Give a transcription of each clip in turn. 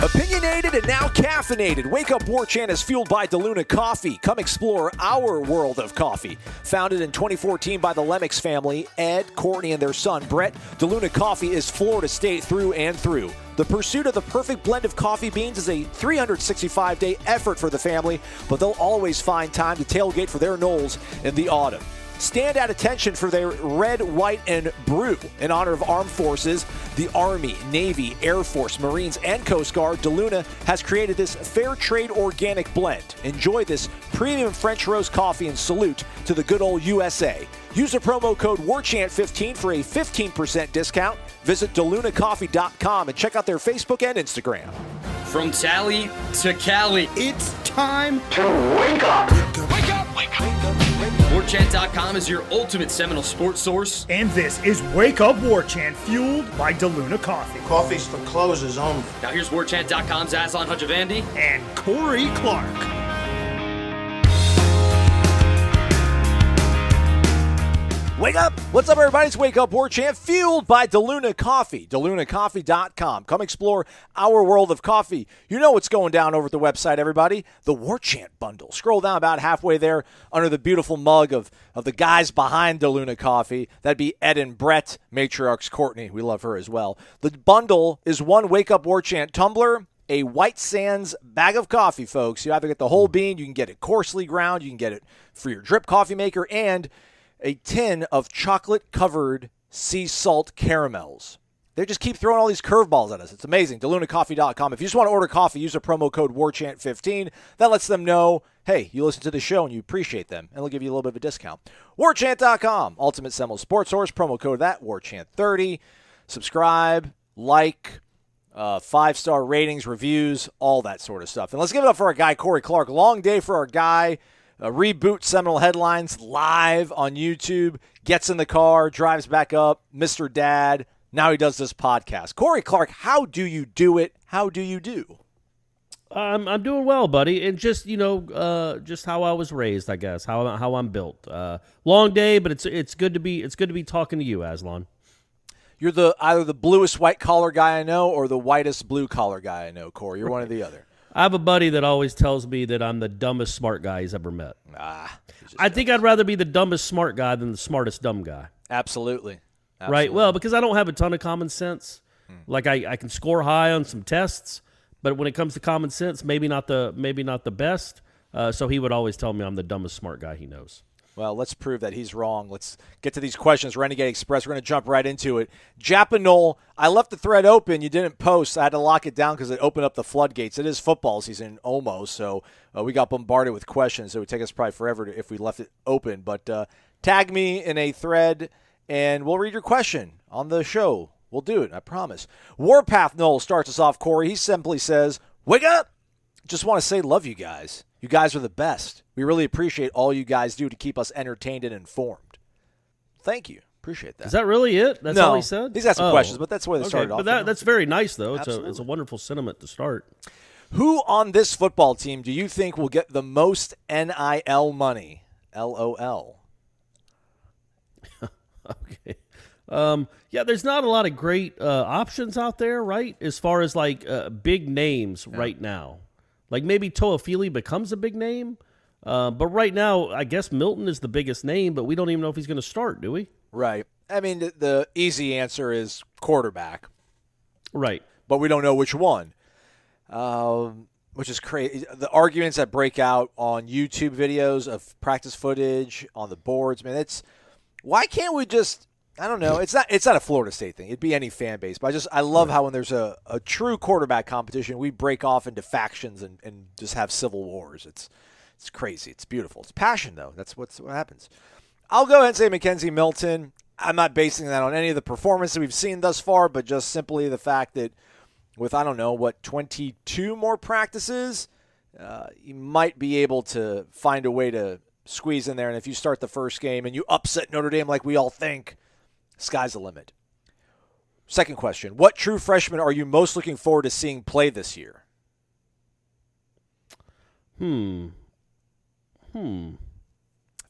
Opinionated and now caffeinated. Wake Up War Chant is fueled by DeLuna Coffee. Come explore our world of coffee. Founded in 2014 by the Lemmix family, Ed, Courtney, and their son, Brett, DeLuna Coffee is Florida State through and through. The pursuit of the perfect blend of coffee beans is a 365 day effort for the family, but they'll always find time to tailgate for their Noles in the autumn stand at attention for their red, white, and brew in honor of armed forces. The Army, Navy, Air Force, Marines, and Coast Guard, DeLuna has created this fair trade organic blend. Enjoy this premium French roast coffee and salute to the good old USA. Use the promo code WARCHANT15 for a 15% discount. Visit DeLunaCoffee.com and check out their Facebook and Instagram. From Tally to Cali, It's time to wake up. wake up, wake up. WarChant.com is your ultimate Seminole sports source. And this is Wake Up War Chant, fueled by DeLuna Coffee. Coffee's for closers only. Now here's WarChant.com's Aslan Hutchavandi. And Corey Clark. Wake up! What's up, everybody? It's Wake Up War Chant, fueled by DeLuna Coffee. DeLunaCoffee.com. Come explore our world of coffee. You know what's going down over at the website, everybody. The War Chant bundle. Scroll down about halfway there under the beautiful mug of, of the guys behind DeLuna Coffee. That'd be Ed and Brett, matriarchs Courtney. We love her as well. The bundle is one Wake Up War Chant tumbler a White Sands bag of coffee, folks. You either get the whole bean, you can get it coarsely ground, you can get it for your drip coffee maker, and a tin of chocolate covered sea salt caramels. They just keep throwing all these curveballs at us. It's amazing. DeLunaCoffee.com. If you just want to order coffee, use the promo code WARCHANT15. That lets them know, hey, you listen to the show and you appreciate them, and they'll give you a little bit of a discount. WARCHANT.com. Ultimate Seminole Sports Source. Promo code that, WARCHANT30. Subscribe, like, uh, five star ratings, reviews, all that sort of stuff. And let's give it up for our guy, Corey Clark. Long day for our guy. Uh, reboot Seminole headlines live on YouTube. Gets in the car, drives back up. Mr. Dad. Now he does this podcast. Corey Clark, how do you do it? How do you do? I'm I'm doing well, buddy, and just you know, uh, just how I was raised, I guess, how how I'm built. Uh, long day, but it's it's good to be it's good to be talking to you, Aslan. You're the either the bluest white collar guy I know or the whitest blue collar guy I know, Corey. You're one or the other. I have a buddy that always tells me that I'm the dumbest smart guy he's ever met. Ah, I think I'd rather be the dumbest smart guy than the smartest dumb guy. absolutely. Right? Well, because I don't have a ton of common sense. Like I, I can score high on some tests, but when it comes to common sense, maybe not the maybe not the best. Uh, so he would always tell me I'm the dumbest smart guy he knows. Well, let's prove that he's wrong. Let's get to these questions. Renegade Express. We're going to jump right into it. Japanol, I left the thread open. You didn't post. I had to lock it down because it opened up the floodgates. It is football season almost, so uh, we got bombarded with questions. It would take us probably forever to, if we left it open. But uh, tag me in a thread, and we'll read your question on the show. We'll do it. I promise. Warpath Noel starts us off. Corey. He simply says, "Wake up." just want to say love you guys. You guys are the best. We really appreciate all you guys do to keep us entertained and informed. Thank you. Appreciate that. Is that really it? That's no, all he said. He's got some Oh. questions, but that's where they Okay, started but off. that, that's very nice, though. It's a it's a wonderful sentiment to start. Who on this football team do you think will get the most NIL money? LOL. Okay. Um, yeah, there's not a lot of great uh, options out there, right? As far as like uh, big names right now. Like maybe Toafili becomes a big name. Uh, but right now, I guess Milton is the biggest name, but we don't even know if he's going to start, do we? Right. I mean, the, the easy answer is quarterback, Right. but we don't know which one. Um, which is crazy. The arguments that break out on YouTube videos of practice footage on the boards, man, it's why can't we just I don't know. It's not it's not a Florida State thing. It'd be any fan base. But I just I love how when there's a, a true quarterback competition, we break off into factions and, and just have civil wars. It's it's crazy. It's beautiful. It's passion though. That's what's what happens. I'll go ahead and say McKenzie Milton. I'm not basing that on any of the performance that we've seen thus far, but just simply the fact that with I don't know what 22 more practices, uh, you might be able to find a way to squeeze in there. And if you start the first game and you upset Notre Dame like we all think, sky's the limit. Second question: What true freshman are you most looking forward to seeing play this year? Hmm. Hmm.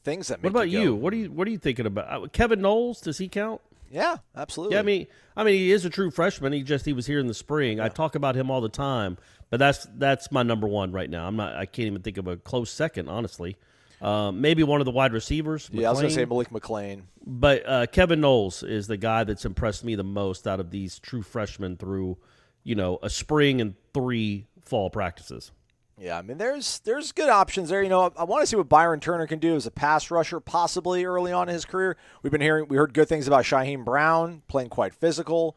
Things that What about you? you? What are you What are you thinking about? Uh, Kevin Knowles? Does he count? Yeah, absolutely. Yeah, I mean, I mean, he is a true freshman. He just he was here in the spring. I talk about him all the time, but that's that's my number one right now. I'm not. I can't even think of a close second, honestly. Um, maybe one of the wide receivers. yeah, I was going to say Malik McClain. but uh, Kevin Knowles is the guy that's impressed me the most out of these true freshmen through, you know, a spring and three fall practices. Yeah, I mean, there's there's good options there. You know, I, I want to see what Byron Turner can do as a pass rusher, possibly early on in his career. We've been hearing, we heard good things about Shyheim Brown playing quite physical.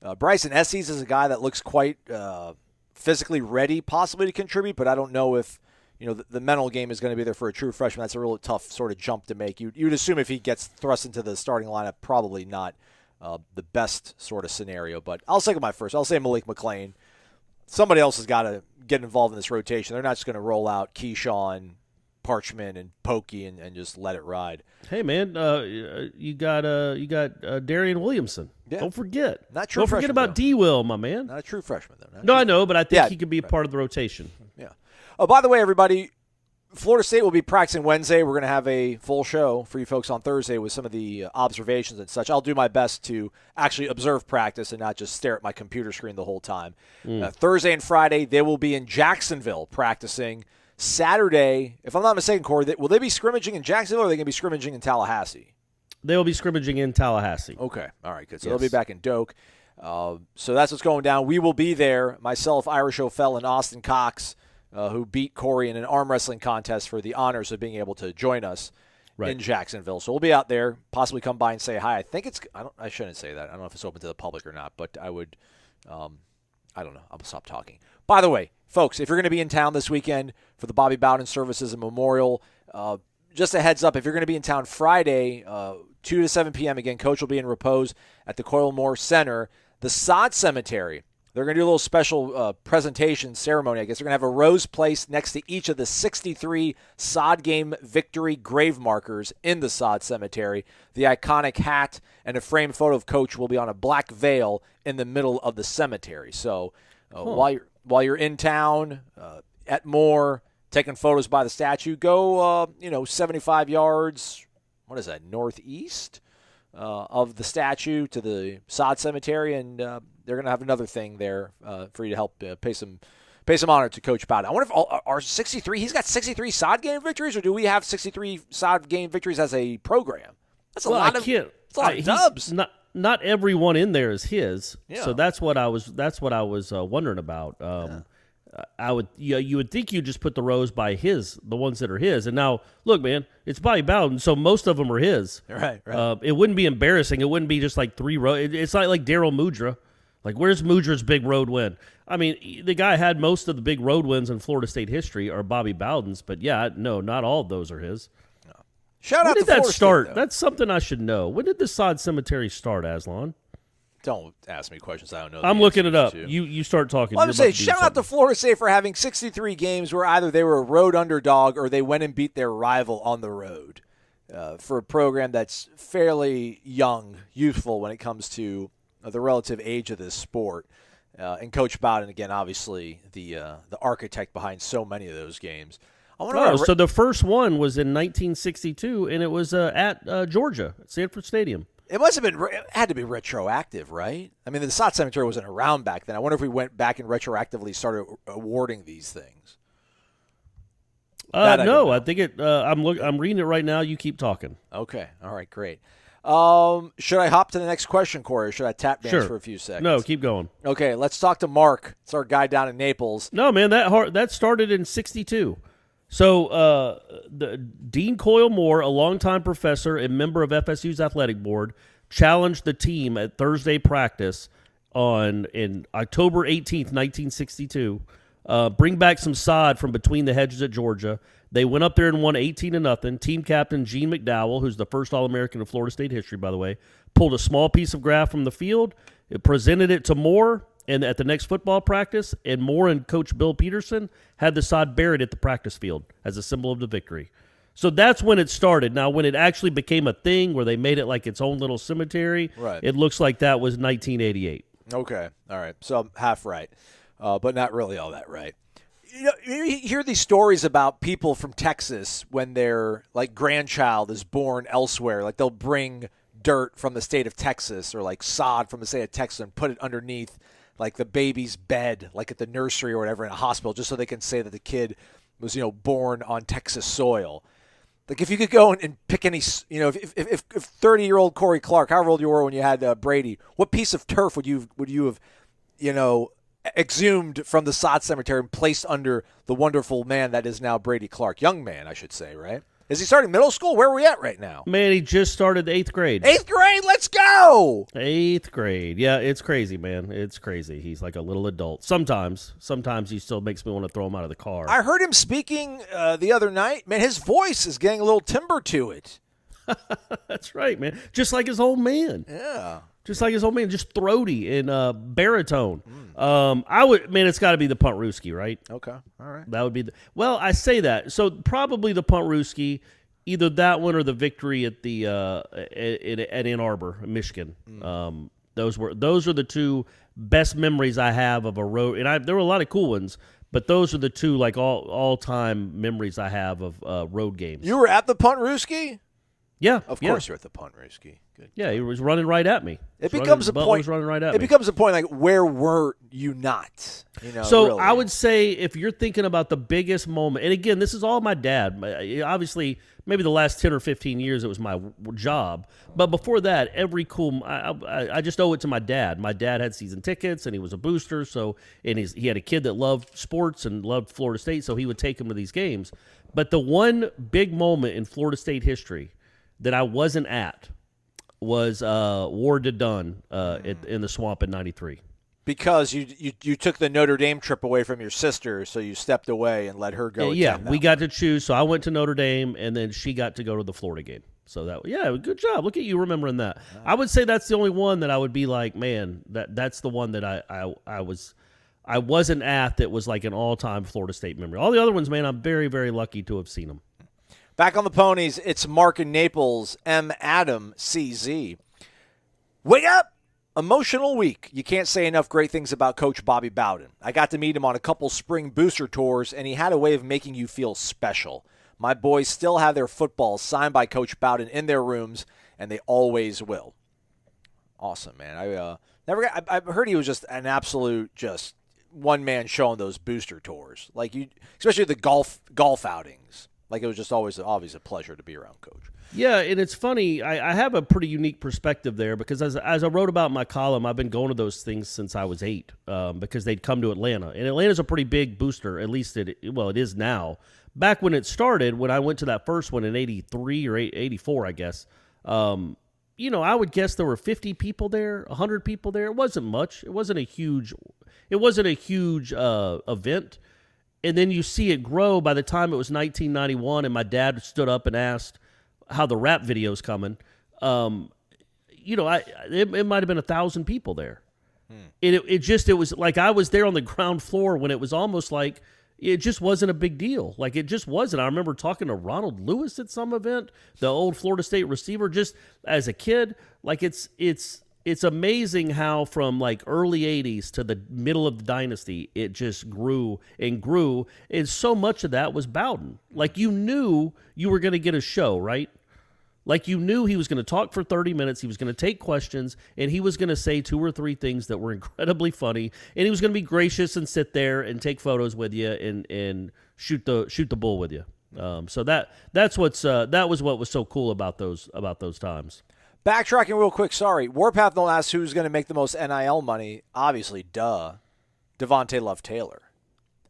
Uh, Bryson Estes is a guy that looks quite uh, physically ready, possibly to contribute, but I don't know if you know the, the mental game is going to be there for a true freshman. That's a real tough sort of jump to make. You you'd assume if he gets thrust into the starting lineup, probably not uh, the best sort of scenario. But I'll say my first. I'll say Malik McClain somebody else has got to get involved in this rotation. They're not just going to roll out Keyshawn, Parchment, and Pokey and, and just let it ride. Hey man, uh, you got uh, you got uh, Darion Williamson. Yeah. Don't forget. Not true Don't forget about. D. Will, my man. Not a true freshman though. Not No, I know, but I think Yeah. he could be a part of the rotation. Oh, by the way, everybody, Florida State will be practicing Wednesday. We're going to have a full show for you folks on Thursday with some of the uh, observations and such. I'll do my best to actually observe practice and not just stare at my computer screen the whole time. Uh, Thursday and Friday, they will be in Jacksonville practicing. Saturday, if I'm not mistaken, Corey, will they be scrimmaging in Jacksonville or are they going to be scrimmaging in Tallahassee? They will be scrimmaging in Tallahassee. Okay. All right. Good. So Yes. they'll be back in Doak. Uh, so that's what's going down. We will be there. Myself, Ira Schoffel, and Austin Cox, uh, who beat Corey in an arm wrestling contest for the honors of being able to join us Right. in Jacksonville. So we'll be out there. Possibly come by and say hi. I think it's. I don't. I shouldn't say that. I don't know if it's open to the public or not. But I would. Um, I don't know. I'll stop talking. By the way, folks, if you're going to be in town this weekend for the Bobby Bowden services and memorial, uh, just a heads up, if you're going to be in town Friday, uh, 2 to 7 p.m., again, Coach will be in repose at the Coyle Moore Center. The Sod Cemetery, they're going to do a little special uh, presentation ceremony, I guess. They're going to have a rose placed next to each of the 63 Sod game victory grave markers in the Sod Cemetery. The iconic hat and a framed photo of Coach will be on a black veil in the middle of the cemetery. So uh, while you're while you're in town uh, at Moore, taking photos by the statue, go uh, you know 75 yards. What is that? Northeast uh, of the statue to the Sod Cemetery, and uh, they're going to have another thing there uh, for you to help uh, pay some pay some honor to Coach Bowden. I wonder if all, are 63. He's got 63 sod game victories, or do we have 63 sod game victories as a program? That's a well, lot I of can't. That's a lot I- of dubs. Not not everyone in there is his. Yeah. So that's what I was. That's what I was uh, wondering about. Um, I would. You, you would think you just put the rows by his, the ones that are his. And now, look, man, it's Bobby Bowden, so most of them are his. Right, right. Uh, it wouldn't be embarrassing. It wouldn't be just like three rows. It, it's not like Darrell Mudra. Like, where's Mudra's big road win? I mean, the guy had most of the big road wins in Florida State history are Bobby Bowden's, but yeah, no, not all of those are his. Shout When out did to that Florida State, start? though. That's something I should know. When did the Sod Cemetery start, Aslan? Don't ask me questions I don't know. I'm looking it up. to. You you start talking. Well, I'm saying, about to do shout out to. Florida State for having 63 games where either they were a road underdog or they went and beat their rival on the road. Uh, for a program that's fairly young, youthful when it comes to the relative age of this sport. Uh, and Coach Bowden, again, obviously the uh, the architect behind so many of those games. Oh, so the first one was in 1962, and it was uh, at uh, Georgia, at Sanford Stadium. It must have been it had to be retroactive, right? I mean, the Sod Cemetery wasn't around back then. I wonder if we went back and retroactively started awarding these things. Uh, That I no. I think it. Uh, I'm look. I'm reading it right now. You keep talking. Okay. All right. Great. Um, should I hop to the next question, Corey, or should I tap dance Sure. for a few seconds? No, keep going. Okay. Let's talk to Mark. It's our guy down in Naples. No, man, that hard, that started in '62. So, uh, the, Dean Coyle Moore, a longtime professor and member of FSU's athletic board, challenged the team at Thursday practice on in October 18th, 1962. Uh, bring back some sod from between the hedges at Georgia. They went up there and won 18 to nothing. Team captain Gene McDowell, who's the first All American in Florida State history, by the way, pulled a small piece of grass from the field, it presented it to Moore, and at the next football practice, and Moore and Coach Bill Peterson had the sod buried at the practice field as a symbol of the victory. So that's when it started. Now, when it actually became a thing where they made it like its own little cemetery, Right. it looks like that was 1988. Okay. All right. So I'm half right, uh, but not really all that right. You, know, you hear these stories about people from Texas when their like grandchild is born elsewhere. Like they'll bring dirt from the state of Texas or like sod from the state of Texas and put it underneath like the baby's bed, like at the nursery or whatever in a hospital, just so they can say that the kid was, you know, born on Texas soil. Like if you could go and, and pick any, you know, if if if thirty year old Corey Clark, however old you were when you had uh, Brady, what piece of turf would you would you have, you know, exhumed from the sod cemetery and placed under the wonderful man that is now Brady Clark, young man, I should say, right? Is he starting middle school? Where are we at right now? Man, he just started eighth grade. Eighth grade. Let's go. Eighth grade. Yeah, it's crazy, man. It's crazy. He's like a little adult. Sometimes, sometimes he still makes me want to throw him out of the car. I heard him speaking uh, the other night. Man, his voice is getting a little timber to it. That's right, man. Just like his old man. Yeah. Just like his old man, just throaty and uh, baritone. Um, I would, man, it's got to be the punt Ruski, right? Okay. All right. That would be the. Well, I say that. So probably the punt Ruski, either that one or the victory at the uh, at, at Ann Arbor, Michigan. Um, those were those are the two best memories I have of a road. And I there were a lot of cool ones, but those are the two like all all time memories I have of uh, road games. You were at the punt Rooski? Yeah, Of yeah. course you're at the punt Rooski. Good. Yeah, he was running right at me. It becomes a running, Butler point. Was running right at it me. becomes a point like where were you not? You know. So really. I would say if you're thinking about the biggest moment, and again, this is all my dad. Uh, obviously, maybe the last ten or fifteen years it was my job, but before that, every cool. I, I, I just owe it to my dad. My dad had season tickets, and he was a booster. So, and he's, he had a kid that loved sports and loved Florida State, so he would take him to these games. But the one big moment in Florida State history that I wasn't at was uh, Ward to Dunn uh, at, in the swamp in '93. because you, you you took the Notre Dame trip away from your sister, so you stepped away and let her go. Yeah, attend we got to choose. So I went to Notre Dame, and then she got to go to the Florida game. So that yeah, good job. Look at you remembering that. I would say that's the only one that I would be like, man, that that's the one that I I, I was I wasn't at that was like an all time Florida State memory. All the other ones, man, I'm very very lucky to have seen them. Back on the ponies, it's Mark in Naples, M. Adam, CZ. Wake up! Emotional week. You can't say enough great things about Coach Bobby Bowden. I got to meet him on a couple spring booster tours, and he had a way of making you feel special. My boys still have their footballs signed by Coach Bowden in their rooms, and they always will. Awesome, man. I uh, never got, I, I heard he was just an absolute just one man show on those booster tours. Like you, especially the golf golf outings. Like it was just always always a pleasure to be around Coach. Yeah, and it's funny. I, I have a pretty unique perspective there because as, as I wrote about my column, I've been going to those things since I was eight um, because they'd come to Atlanta, and Atlanta's a pretty big booster. At least it well, it is now. Back when it started, when I went to that first one in '83 or '84, I guess. Um, you know, I would guess there were 50 people there, 100 people there. It wasn't much. It wasn't a huge. It wasn't a huge uh, event and then you see it grow by the time it was 1991 and my dad stood up and asked how the rap video's coming. Um, you know i it, it might have been a thousand people there. And it, it just it was like i was there on the ground floor when it was almost like it just wasn't a big deal. Like it just wasn't. I remember talking to ronald lewis at some event the old florida state receiver just as a kid. Like it's it's it's amazing how from like early 80s to the middle of the dynasty it just grew and grew and so much of that was bowden. Like you knew you were going to get a show right? Like you knew he was going to talk for 30 minutes he was going to take questions and he was going to say two or three things that were incredibly funny and he was going to be gracious and sit there and take photos with you and and shoot the shoot the bull with you. Um, so that that's what's uh, that was what was so cool about those about those times Backtracking real quick, sorry. Warpath no ask who's going to make the most NIL money. Obviously, duh, Devontay Love Taylor,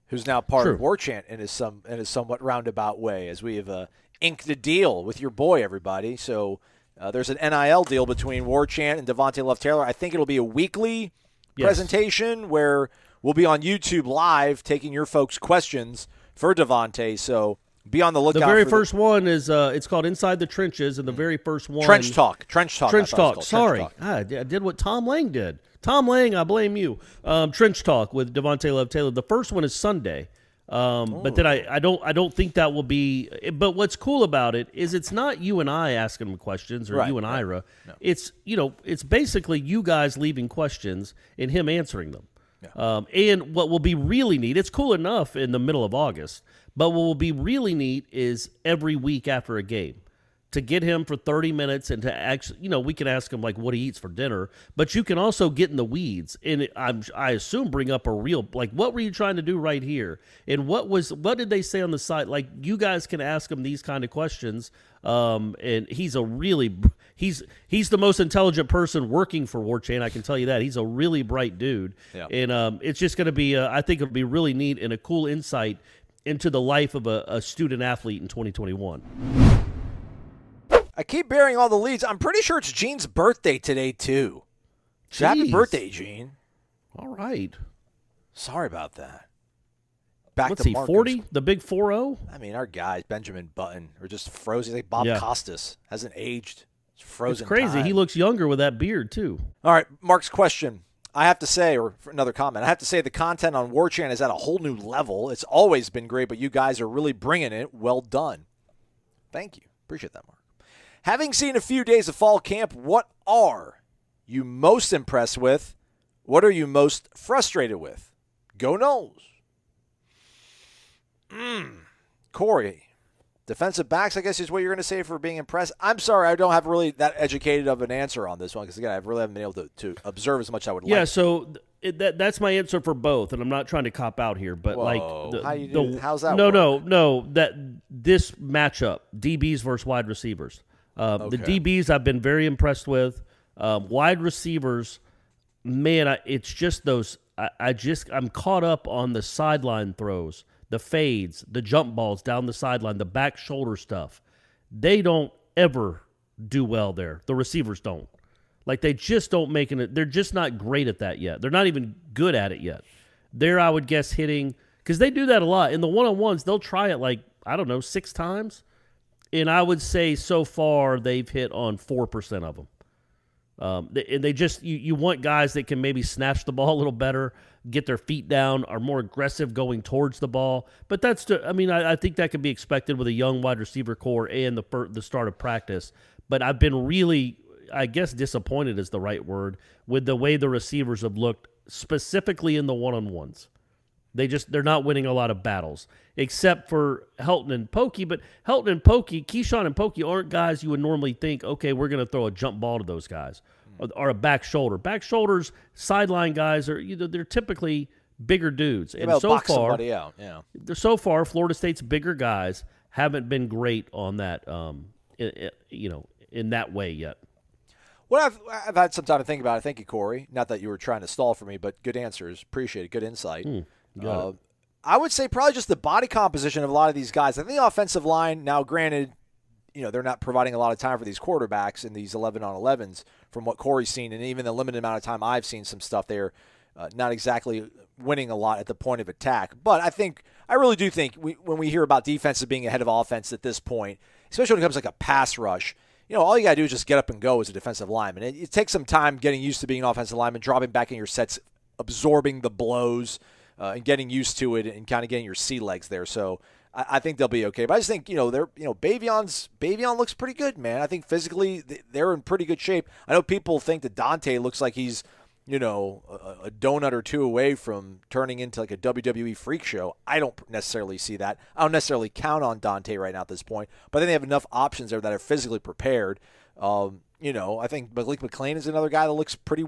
who's now part True. of War Chant in his some in a somewhat roundabout way, as we have uh, inked a deal with your boy, everybody. So uh, there's an NIL deal between War Chant and Devontay Love Taylor. I think it'll be a weekly Yes. presentation where we'll be on YouTube live taking your folks' questions for Devontay. So be on the lookout. the very first one is uh, it's called inside the trenches and the very first one Trench Talk. Trench Talk. Trench thought it was Talk. Sorry, Trench Talk. Ah, I did what Tom Lang did. Tom Lang, I blame you. Um, Trench Talk with Devontay Love Taylor. The first one is Sunday, um, but then I, I don't I don't think that will be. But what's cool about it is it's not you and I asking them questions or Right, you and right. Ira. It's you know it's basically you guys leaving questions and him answering them. Um, and what will be really neat, it's cool enough in the middle of August, but what will be really neat is every week after a game to get him for 30 minutes and to actually, you know, we can ask him like what he eats for dinner, but you can also get in the weeds and I'm, I assume bring up a real, like, what were you trying to do right here? And what was, what did they say on the site? Like, you guys can ask him these kind of questions. Um, and he's a really, he's, he's the most intelligent person working for War Chant. I can tell you that. He's a really bright dude. Yeah. And um, it's just going to be, uh, I think it'll be really neat and a cool insight into the life of a, a student athlete in 2021. I keep bearing all the leads. I'm pretty sure it's Gene's birthday today too. So happy birthday, Gene. All right. Sorry about that. Back What's to he, Marcus. 40? The big oh? 4 0? I mean, our guys, Benjamin Button, are just frozen. Like Bob Yeah. Costas hasn't aged. It's It's frozen. crazy. time. He looks younger with that beard, too. All right, Mark's question. I have to say, or another comment, I have to say the content on War Chant is at a whole new level. It's always been great, but you guys are really bringing it. Well done. Thank you. Appreciate that, Mark. Having seen a few days of fall camp, what are you most impressed with? What are you most frustrated with? Go Noles. Mm. Corey. Defensive backs, I guess, is what you're going to say for being impressed. I'm sorry, I don't have really that educated of an answer on this one because again, I really haven't been able to, to observe as much as I would Yeah, like. Yeah, so it, that that's my answer for both, and I'm not trying to cop out here, but Whoa, like, the, how do- the- how's that No, work? no, no. That this matchup, DBs versus wide receivers. Um, The DBs I've been very impressed with. Um, wide receivers, man, I, it's just those. I, I just I'm caught up on the sideline throws, the fades, the jump balls down the sideline, the back shoulder stuff. They don't ever do well there. The receivers don't. Like they just don't make it. They're just not great at that yet. They're not even good at it yet. They're, I would guess, hitting because they do that a lot in the one on ones. They'll try it like I don't know six times, and I would say so far they've hit on four percent of them. Um, they, and they just you, you want guys that can maybe snatch the ball a little better, get their feet down, are more aggressive going towards the ball. But that's the, I mean I, I think that can be expected with a young wide receiver core and the the start of practice. But I've been really I guess disappointed is the right word with the way the receivers have looked specifically in the one on ones. They just they're not winning a lot of battles, except for Helton and Pokey. But Helton and Pokey, Keyshawn and Pokey aren't guys you would normally think. Okay, we're going to throw a jump ball to those guys, or, or a back shoulder. Back shoulders, sideline guys are you know they're typically bigger dudes. And Well, so far, out. Yeah. so far, Florida State's bigger guys haven't been great on that. Um, you know, in that way yet. Well, I've, I've had some time to think about it. Thank you, Corey. Not that you were trying to stall for me, but good answers. Appreciate it. Good insight. got Uh, I would say probably just the body composition of a lot of these guys. I think the offensive line, now granted, you know, they're not providing a lot of time for these quarterbacks in these 11 on 11s from what Corey's seen, and even the limited amount of time I've seen some stuff there. Uh, not exactly winning a lot at the point of attack. But I think, I really do think we, when we hear about defenses being ahead of offense at this point, especially when it comes like a pass rush, you know, all you got to do is just get up and go as a defensive lineman. It, it takes some time getting used to being an offensive lineman, dropping back in your sets, absorbing the blows, uh, and getting used to it, and kind of getting your sea legs there. So I, I think they'll be okay. But I just think you know they're you know Baveon's Baveon looks pretty good, man. I think physically they're in pretty good shape. I know people think that Dante looks like he's you know, a, a donut or two away from turning into like a WWE freak show. I don't necessarily see that. I don't necessarily count on Dante right now at this point, but then they have enough options there that are physically prepared. Um, you know, I think Malik McClain is another guy that looks pretty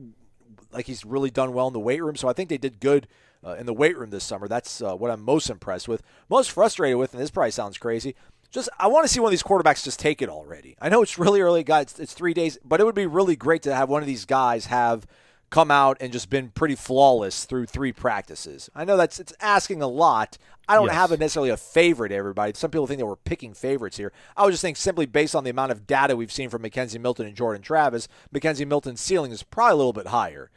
like he's really done well in the weight room. So I think they did good uh, in the weight room this summer. That's uh, what I'm most impressed with. Most frustrated with, and this probably sounds crazy. Just I want to see one of these quarterbacks just take it already. I know it's really early, guys. It's, it's three days, but it would be really great to have one of these guys have come out and just been pretty flawless through three practices. I know that's it's asking a lot. I don't Yes. have a necessarily a favorite. Everybody, some people think that we're picking favorites here. I would just think simply based on the amount of data we've seen from McKenzie Milton and Jordan Travis, McKenzie Milton's ceiling is probably a little bit higher.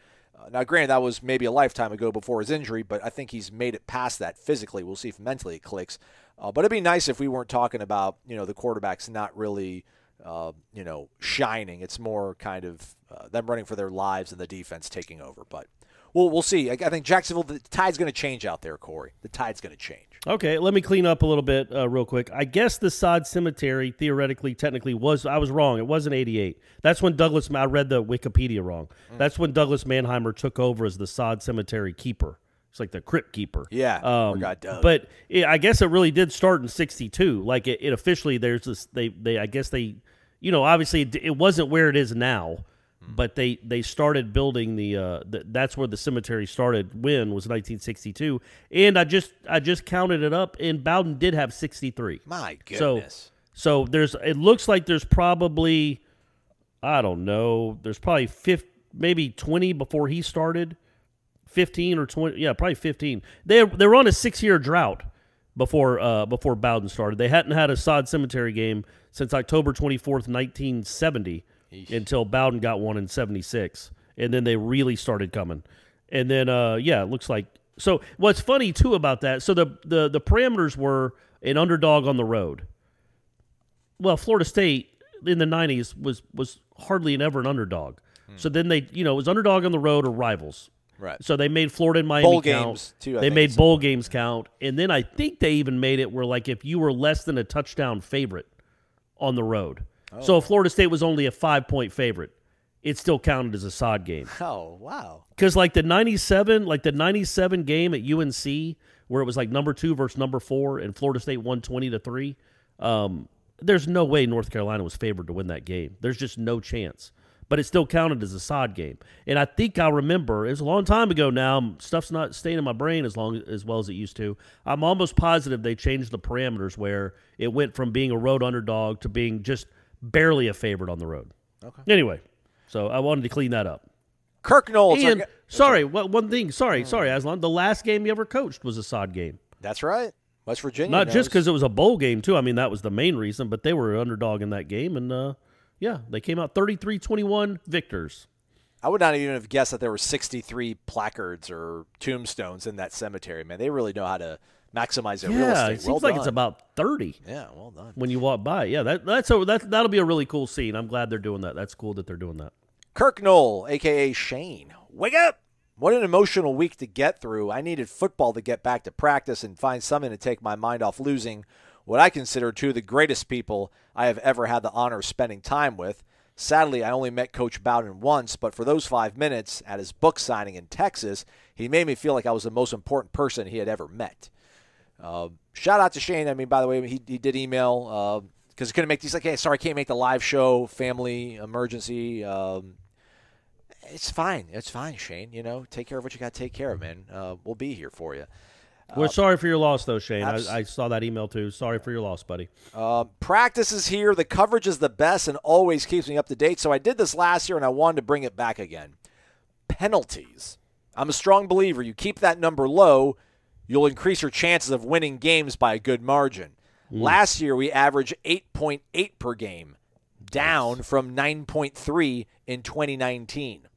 Uh, now, granted, that was maybe a lifetime ago before his injury, but I think he's made it past that physically. We'll see if mentally it clicks. Uh, but it'd be nice if we weren't talking about you know the quarterbacks not really uh, you know shining. It's more kind of uh, them running for their lives and the defense taking over. But we'll we'll see. I, I think Jacksonville the tide's going to change out there, Corey. The tide's going to change. Okay, let me clean up a little bit uh, real quick. I guess the Sod Cemetery theoretically, technically was. I was wrong. It wasn't '88. That's when Douglas. I read the Wikipedia wrong. Mm. That's when Douglas Mannheimer took over as the Sod Cemetery keeper. It's like the crypt keeper. Yeah, Um, but it, I guess it really did start in '62. Like it, it officially, there's this. They they I guess they you know, obviously it, it wasn't where it is now, but they they started building the, uh, the that's where the cemetery started. When was 1962, and I just I just counted it up, and Bowden did have 63. My So goodness. so there's it looks like there's probably I don't know, there's probably 50, maybe 20 before he started. 15 or 20 yeah, probably 15. They they were on a 6-year drought before uh before Bowden started. They hadn't had a sod cemetery game since October 24th, 1970 until Bowden got one in 76 and then they really started coming. And then uh yeah, it looks like so what's funny too about that, so the the the parameters were an underdog on the road well, Florida State in the '90s was was hardly ever an underdog. So then they, you know, it was underdog on the road or rivals. Right. So they made Florida and Miami Bowl count. games, too, I they made bowl games count, and then I think they even made it where like if you were less than a touchdown favorite on the road. So if Florida State was only a five point favorite, it still counted as a sod game. Oh, wow. Because like the '97, like the '97 game at UNC, where it was like number two versus number four, and Florida State won twenty to three. Um, there's no way North Carolina was favored to win that game. There's just no chance. But it still counted as a sod game, and I think I remember it was a long time ago now. Stuff's not staying in my brain as long as well as it used to. I'm almost positive they changed the parameters where it went from being a road underdog to being just barely a favorite on the road. Okay. Anyway, so I wanted to clean that up. Kirk Knowles. And gu- sorry, well, one thing. Sorry, sorry, Aslan. The last game you ever coached was a sod game. That's right. West Virginia. Not just because it was a bowl game, too. I mean, that was the main reason, but they were an underdog in that game. And, uh, yeah, they came out 33 21 victors. I would not even have guessed that there were 63 placards or tombstones in that cemetery, man. They really know how to maximize real Yeah, it seems well like done. it's about 30 Yeah, well done. when you walk by. Yeah, that, that's a, that, that'll be a really cool scene. I'm glad they're doing that. That's cool that they're doing that. Kirk Knoll, aka Shane. Wake up! What an emotional week to get through. I needed football to get back to practice and find something to take my mind off losing what I consider two of the greatest people I have ever had the honor of spending time with. Sadly, I only met Coach Bowden once, but for those five minutes at his book signing in Texas, he made me feel like I was the most important person he had ever met. Uh, shout out to Shane. I mean, by the way, he, he did email because he couldn't make these. Like, hey, sorry, I can't make the live show. Family emergency. Um, it's fine. It's fine, Shane. You know, take care of what you got to take care of, man. Uh, we'll be here for you. We're sorry for your loss, though, Shane. I, I saw that email, too. Sorry for your loss, buddy. Uh, practice is here. The coverage is the best and always keeps me up to date. So I did this last year and I wanted to bring it back again. Penalties. I'm a strong believer. You keep that number low, you'll increase your chances of winning games by a good margin. Mm. Last year we averaged 8.8 per game, down from 9.3 in 2019.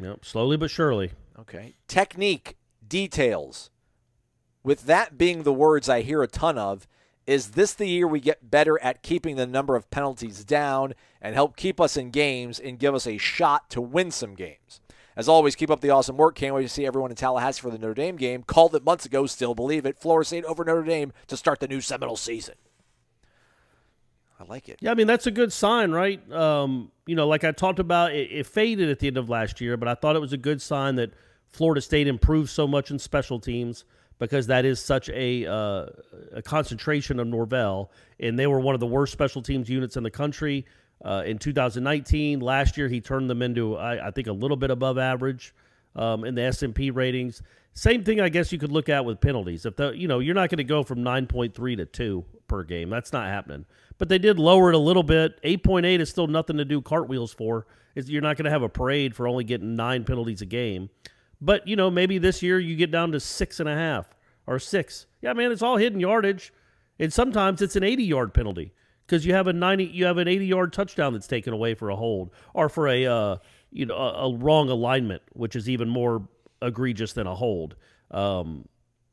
Yep, slowly but surely. Okay. Technique, details. With that being the words I hear a ton of, is this the year we get better at keeping the number of penalties down and help keep us in games and give us a shot to win some games? As always, keep up the awesome work. Can't wait to see everyone in Tallahassee for the Notre Dame game. Called it months ago, still believe it. Florida State over Notre Dame to start the new Seminole season. I like it. Yeah, I mean that's a good sign, right? Um, you know, like I talked about, it, it faded at the end of last year, but I thought it was a good sign that Florida State improved so much in special teams because that is such a uh, a concentration of Norvell, and they were one of the worst special teams units in the country uh, in 2019. Last year, he turned them into I, I think a little bit above average um, in the S&P ratings. Same thing, I guess you could look at with penalties. If the you know you're not going to go from 9.3 to two per game, that's not happening. But they did lower it a little bit. 8.8 is still nothing to do cartwheels for. Is you're not going to have a parade for only getting nine penalties a game. But you know maybe this year you get down to six and a half or six. Yeah, man, it's all hidden yardage, and sometimes it's an 80 yard penalty because you have a 90 you have an 80 yard touchdown that's taken away for a hold or for a uh, you know a, a wrong alignment, which is even more egregious than a hold. Um,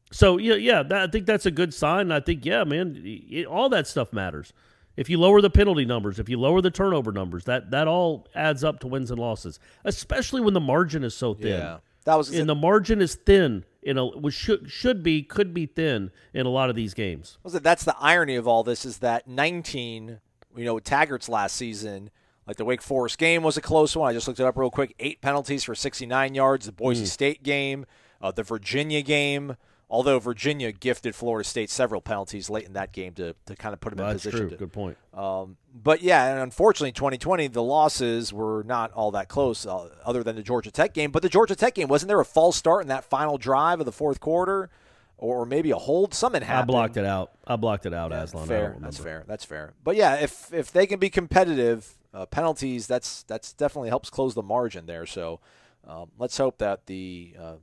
so yeah, yeah, that, I think that's a good sign. I think yeah, man, it, all that stuff matters. If you lower the penalty numbers, if you lower the turnover numbers, that that all adds up to wins and losses, especially when the margin is so thin. Yeah. That was And the margin is thin in a which should should be could be thin in a lot of these games. that's the irony of all this is that 19 you know taggart's last season like the wake forest game was a close one. I just looked it up real quick. Eight penalties for 69 yards the boise state game uh, the virginia game Although Virginia gifted Florida State several penalties late in that game to, to kind of put them in That's position true. to, Good point. um, but yeah, and unfortunately, 2020 the losses were not all that close, uh, other than the Georgia Tech game. But the Georgia Tech game wasn't there a false start in that final drive of the fourth quarter, or maybe a hold? Something happened. I blocked it out. I blocked it out, Yeah, Aslan. Fair. That's fair. That's fair. But yeah, if if they can be competitive, uh, penalties that's that's definitely helps close the margin there. So um, let's hope that the uh,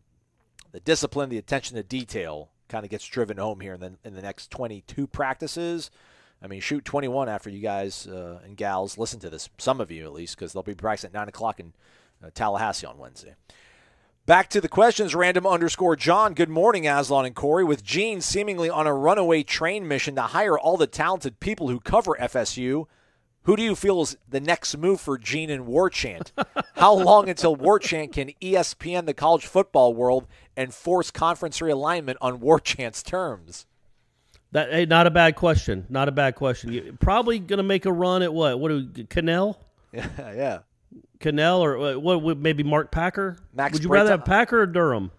the discipline, the attention to detail, kind of gets driven home here in the in the next 22 practices. I mean, shoot 21 after you guys uh, and gals listen to this. Some of you at least, because they'll be practicing at nine o'clock in uh, Tallahassee on Wednesday. Back to the questions, random underscore John. Good morning, Aslan and Corey. With Gene seemingly on a runaway train mission to hire all the talented people who cover FSU, who do you feel is the next move for Gene and Warchant? How long until Warchant can ESPN the college football world and force conference realignment on war chance terms? That hey, not a bad question. Not a bad question. You, probably going to make a run at what? What do Kanell? Yeah, yeah. Kanell or uh, what? Would maybe Mark Packer? Max Would you rather have Packer or Durham?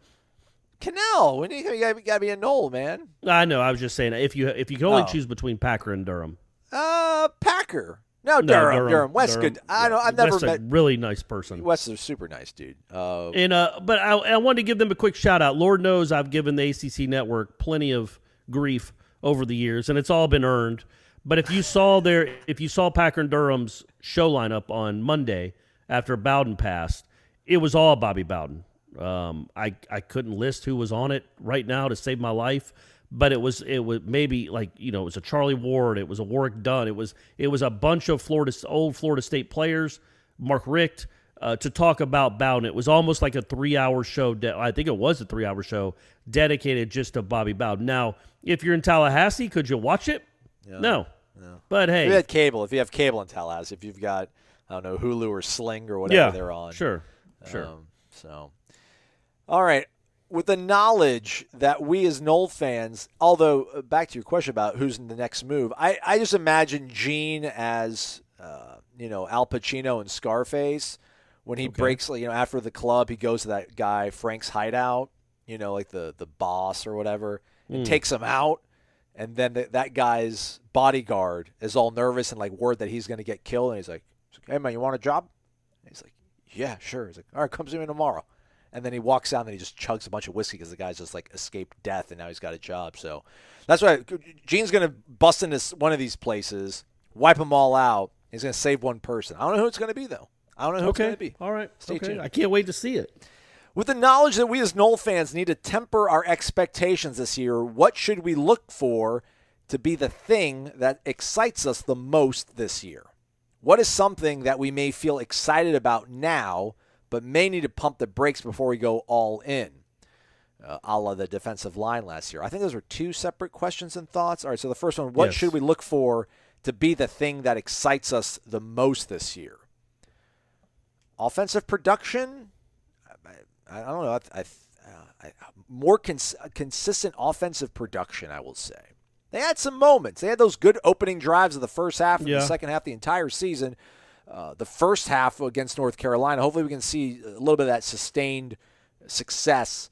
Kanell, when you, you gotta, gotta be a Nole, man. I know. I was just saying if you if you can only Oh. choose between Packer and Durham. Uh, Packer. No, No, Durham. Durham. Wes Durham. good. I know. I've never Wes's met a really nice person. West is a super nice dude. Uh, And uh, but I, I wanted to give them a quick shout out. Lord knows I've given the ACC network plenty of grief over the years, and it's all been earned. But if you saw their, if you saw Packer and Durham's show lineup on Monday after Bowden passed, it was all Bobby Bowden. Um, I I couldn't list who was on it right now to save my life, but it was it was maybe like you know it was a Charlie Ward, it was a Warrick Dunn, it was it was a bunch of Florida old Florida State players, Mark Richt, uh, to talk about Bowden. It was almost like a three-hour show. De- I think it was a three-hour show dedicated just to Bobby Bowden. Now, if you're in Tallahassee, could you watch it? No. But hey, if you had cable, if you have cable in Tallahassee, if you've got I don't know Hulu or Sling or whatever yeah, they're on, Sure, sure. Um, so, all right. With the knowledge that we as Nole fans, although uh, back to your question about who's in the next move, I, I just imagine Gene as uh, you know Al Pacino and Scarface when he breaks, you know, after the club, he goes to that guy Frank's hideout, you know, like the the boss or whatever, and takes him out. And then the, that guy's bodyguard is all nervous and like worried that he's going to get killed. And he's like, "Hey man, you want a job?" And he's like, "Yeah, sure." He's like, "All right, come see me tomorrow." And then he walks out and he just chugs a bunch of whiskey because the guy's just like escaped death and now he's got a job. So that's why Gene's going to bust into one of these places, wipe them all out. He's going to save one person. I don't know who it's going to be though. I don't know who it's going Okay, to be. all right. Stay okay, tuned. I can't wait to see it. With the knowledge that we as Nole fans need to temper our expectations this year, what should we look for to be the thing that excites us the most this year? What is something that we may feel excited about now, but may need to pump the brakes before we go all in? Uh, a la the defensive line last year. I think those were two separate questions and thoughts. All right, so the first one what Yes. should we look for to be the thing that excites us the most this year? Offensive production? I, I don't know. I, I, uh, I, more cons- consistent offensive production, I will say. They had some moments. They had those good opening drives of the first half and Yeah. the second half, the entire season. Uh, the first half against North Carolina, hopefully we can see a little bit of that sustained success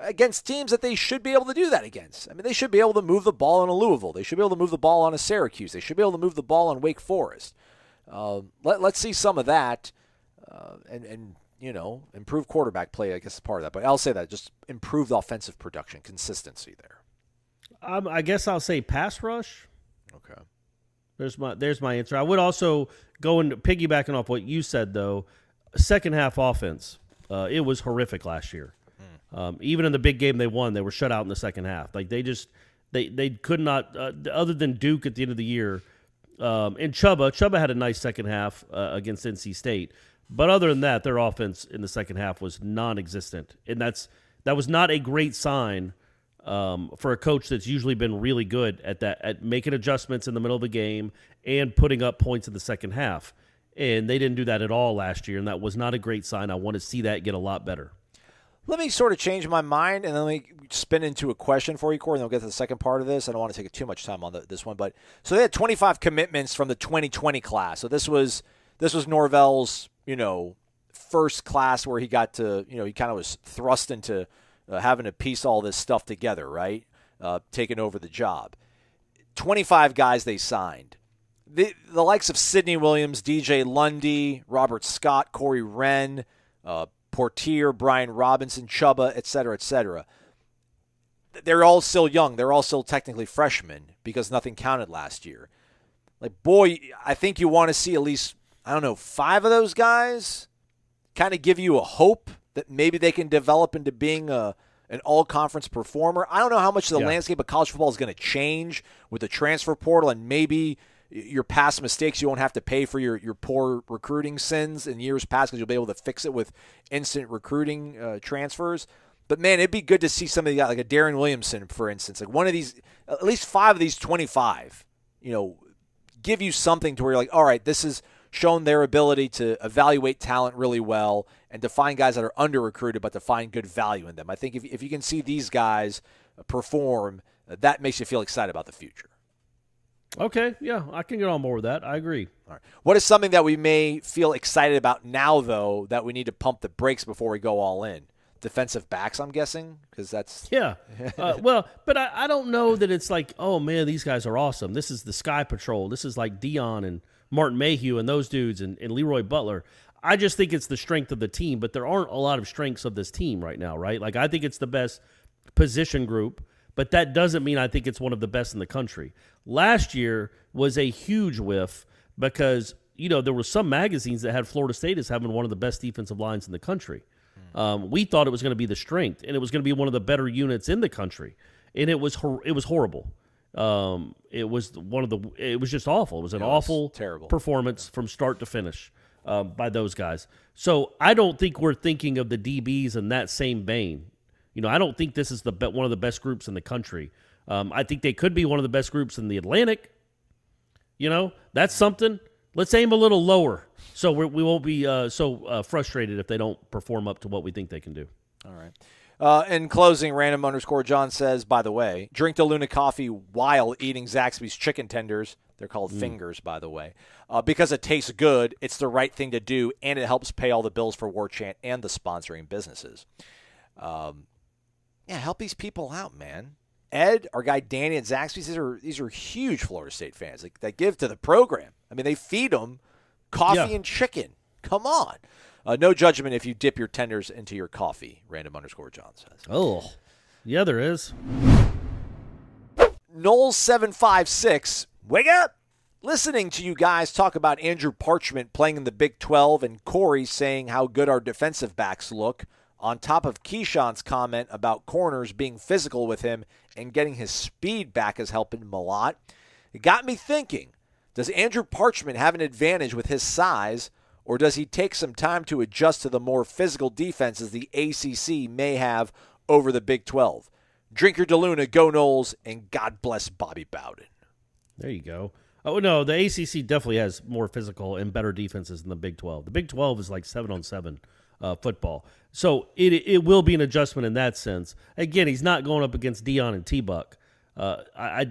against teams that they should be able to do that against. I mean, they should be able to move the ball on a Louisville. They should be able to move the ball on a Syracuse. They should be able to move the ball on Wake Forest. Uh, let, let's see some of that uh, and, and, you know, improve quarterback play, I guess, is part of that. But I'll say that just improve the offensive production, consistency there. Um, I guess I'll say pass rush. Okay. There's my there's my answer. I would also go and piggybacking off what you said though. Second half offense, uh, it was horrific last year. Um, even in the big game they won, they were shut out in the second half. Like they just they they could not uh, other than Duke at the end of the year. Um, and Chubba Chubba had a nice second half uh, against NC State, but other than that, their offense in the second half was non-existent, and that's that was not a great sign um, for a coach that's usually been really good at that at making adjustments in the middle of the game and putting up points in the second half. And they didn't do that at all last year, and that was not a great sign. I want to see that get a lot better. Let me sort of change my mind and then let me spin into a question for you, Corey, and then we'll get to the second part of this. I don't want to take too much time on the, this one, but so they had 25 commitments from the 2020 class. So this was this was Norvell's, you know, first class where he got to, you know, he kind of was thrust into uh, having to piece all this stuff together, right? Uh, taking over the job. 25 guys they signed. The, the likes of Sidney Williams, DJ Lundy, Robert Scott, Corey Wren, uh, Portier, Brian Robinson, Chubba, et cetera, et cetera. They're all still young. They're all still technically freshmen because nothing counted last year. Like, boy, I think you want to see at least, I don't know, five of those guys kind of give you a hope that maybe they can develop into being a an all conference performer. I don't know how much the Yeah. landscape of college football is going to change with the transfer portal and maybe your past mistakes you won't have to pay for your, your poor recruiting sins in years past because you'll be able to fix it with instant recruiting uh, transfers. But man, it'd be good to see some of the guys like a Darion Williamson, for instance, like one of these, at least five of these twenty-five. You know, give you something to where you're like, all right, this has shown their ability to evaluate talent really well and to find guys that are under recruited, but to find good value in them. I think if, if you can see these guys perform, uh, that makes you feel excited about the future. Okay, yeah, I can get on board with that. I agree. All right. What is something that we may feel excited about now, though, that we need to pump the brakes before we go all in? Defensive backs, I'm guessing, because that's Yeah. Uh, well, but I, I don't know that it's like, oh man, these guys are awesome. This is the Sky Patrol. This is like Deion and Martin Mayhew and those dudes and, and Leroy Butler. I just think it's the strength of the team, but there aren't a lot of strengths of this team right now, right? Like I think it's the best position group, but that doesn't mean I think it's one of the best in the country. Last year was a huge whiff because you know there were some magazines that had Florida State as having one of the best defensive lines in the country. Um, we thought it was going to be the strength, and it was going to be one of the better units in the country, and it was it was horrible. Um, it was one of the it was just awful. It was an it was awful terrible. performance from start to finish um, by those guys. So I don't think we're thinking of the DBs in that same vein. You know, I don't think this is the one of the best groups in the country. Um, I think they could be one of the best groups in the Atlantic. You know, that's something. Let's aim a little lower, so we're, we won't be uh, so uh, frustrated if they don't perform up to what we think they can do. All right. Uh, in closing, random underscore John says, by the way, drink DeLuna coffee while eating Zaxby's chicken tenders. They're called fingers, by the way. Uh, because it tastes good, it's the right thing to do, and it helps pay all the bills for Warchant and the sponsoring businesses. Um, yeah, help these people out, man. Ed, our guy Danny and Zaxby's, these are these are huge Florida State fans. They, they give to the program. I mean, they feed them coffee Yeah. and chicken. Come on. Uh, no judgment if you dip your tenders into your coffee. Random underscore John says. Oh, yeah, there is. Noles seven five six. Wake up! Listening to you guys talk about Andrew Parchment playing in the Big Twelve and Corey saying how good our defensive backs look, on top of Keyshawn's comment about corners being physical with him and getting his speed back is helping him a lot, it got me thinking: Does Andrew Parchment have an advantage with his size? Or does he take some time to adjust to the more physical defenses the ACC may have over the Big 12? Drinker DeLuna, go Noles, and God bless Bobby Bowden. There you go. Oh no, the ACC definitely has more physical and better defenses than the Big Twelve. The Big Twelve is like seven on seven uh, football, so it it will be an adjustment in that sense. Again, he's not going up against Deion and T Buck. Uh, I, I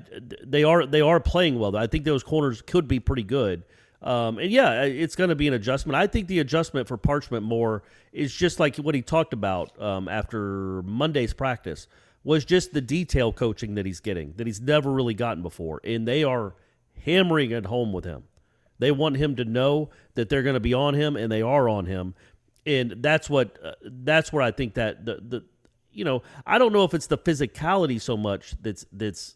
they are they are playing well. I think those corners could be pretty good. Um, and yeah, it's going to be an adjustment. I think the adjustment for Parchment more is just like what he talked about um, after Monday's practice was just the detail coaching that he's getting that he's never really gotten before, and they are hammering it home with him. They want him to know that they're going to be on him, and they are on him, and that's what uh, that's where I think that the the you know I don't know if it's the physicality so much that's that's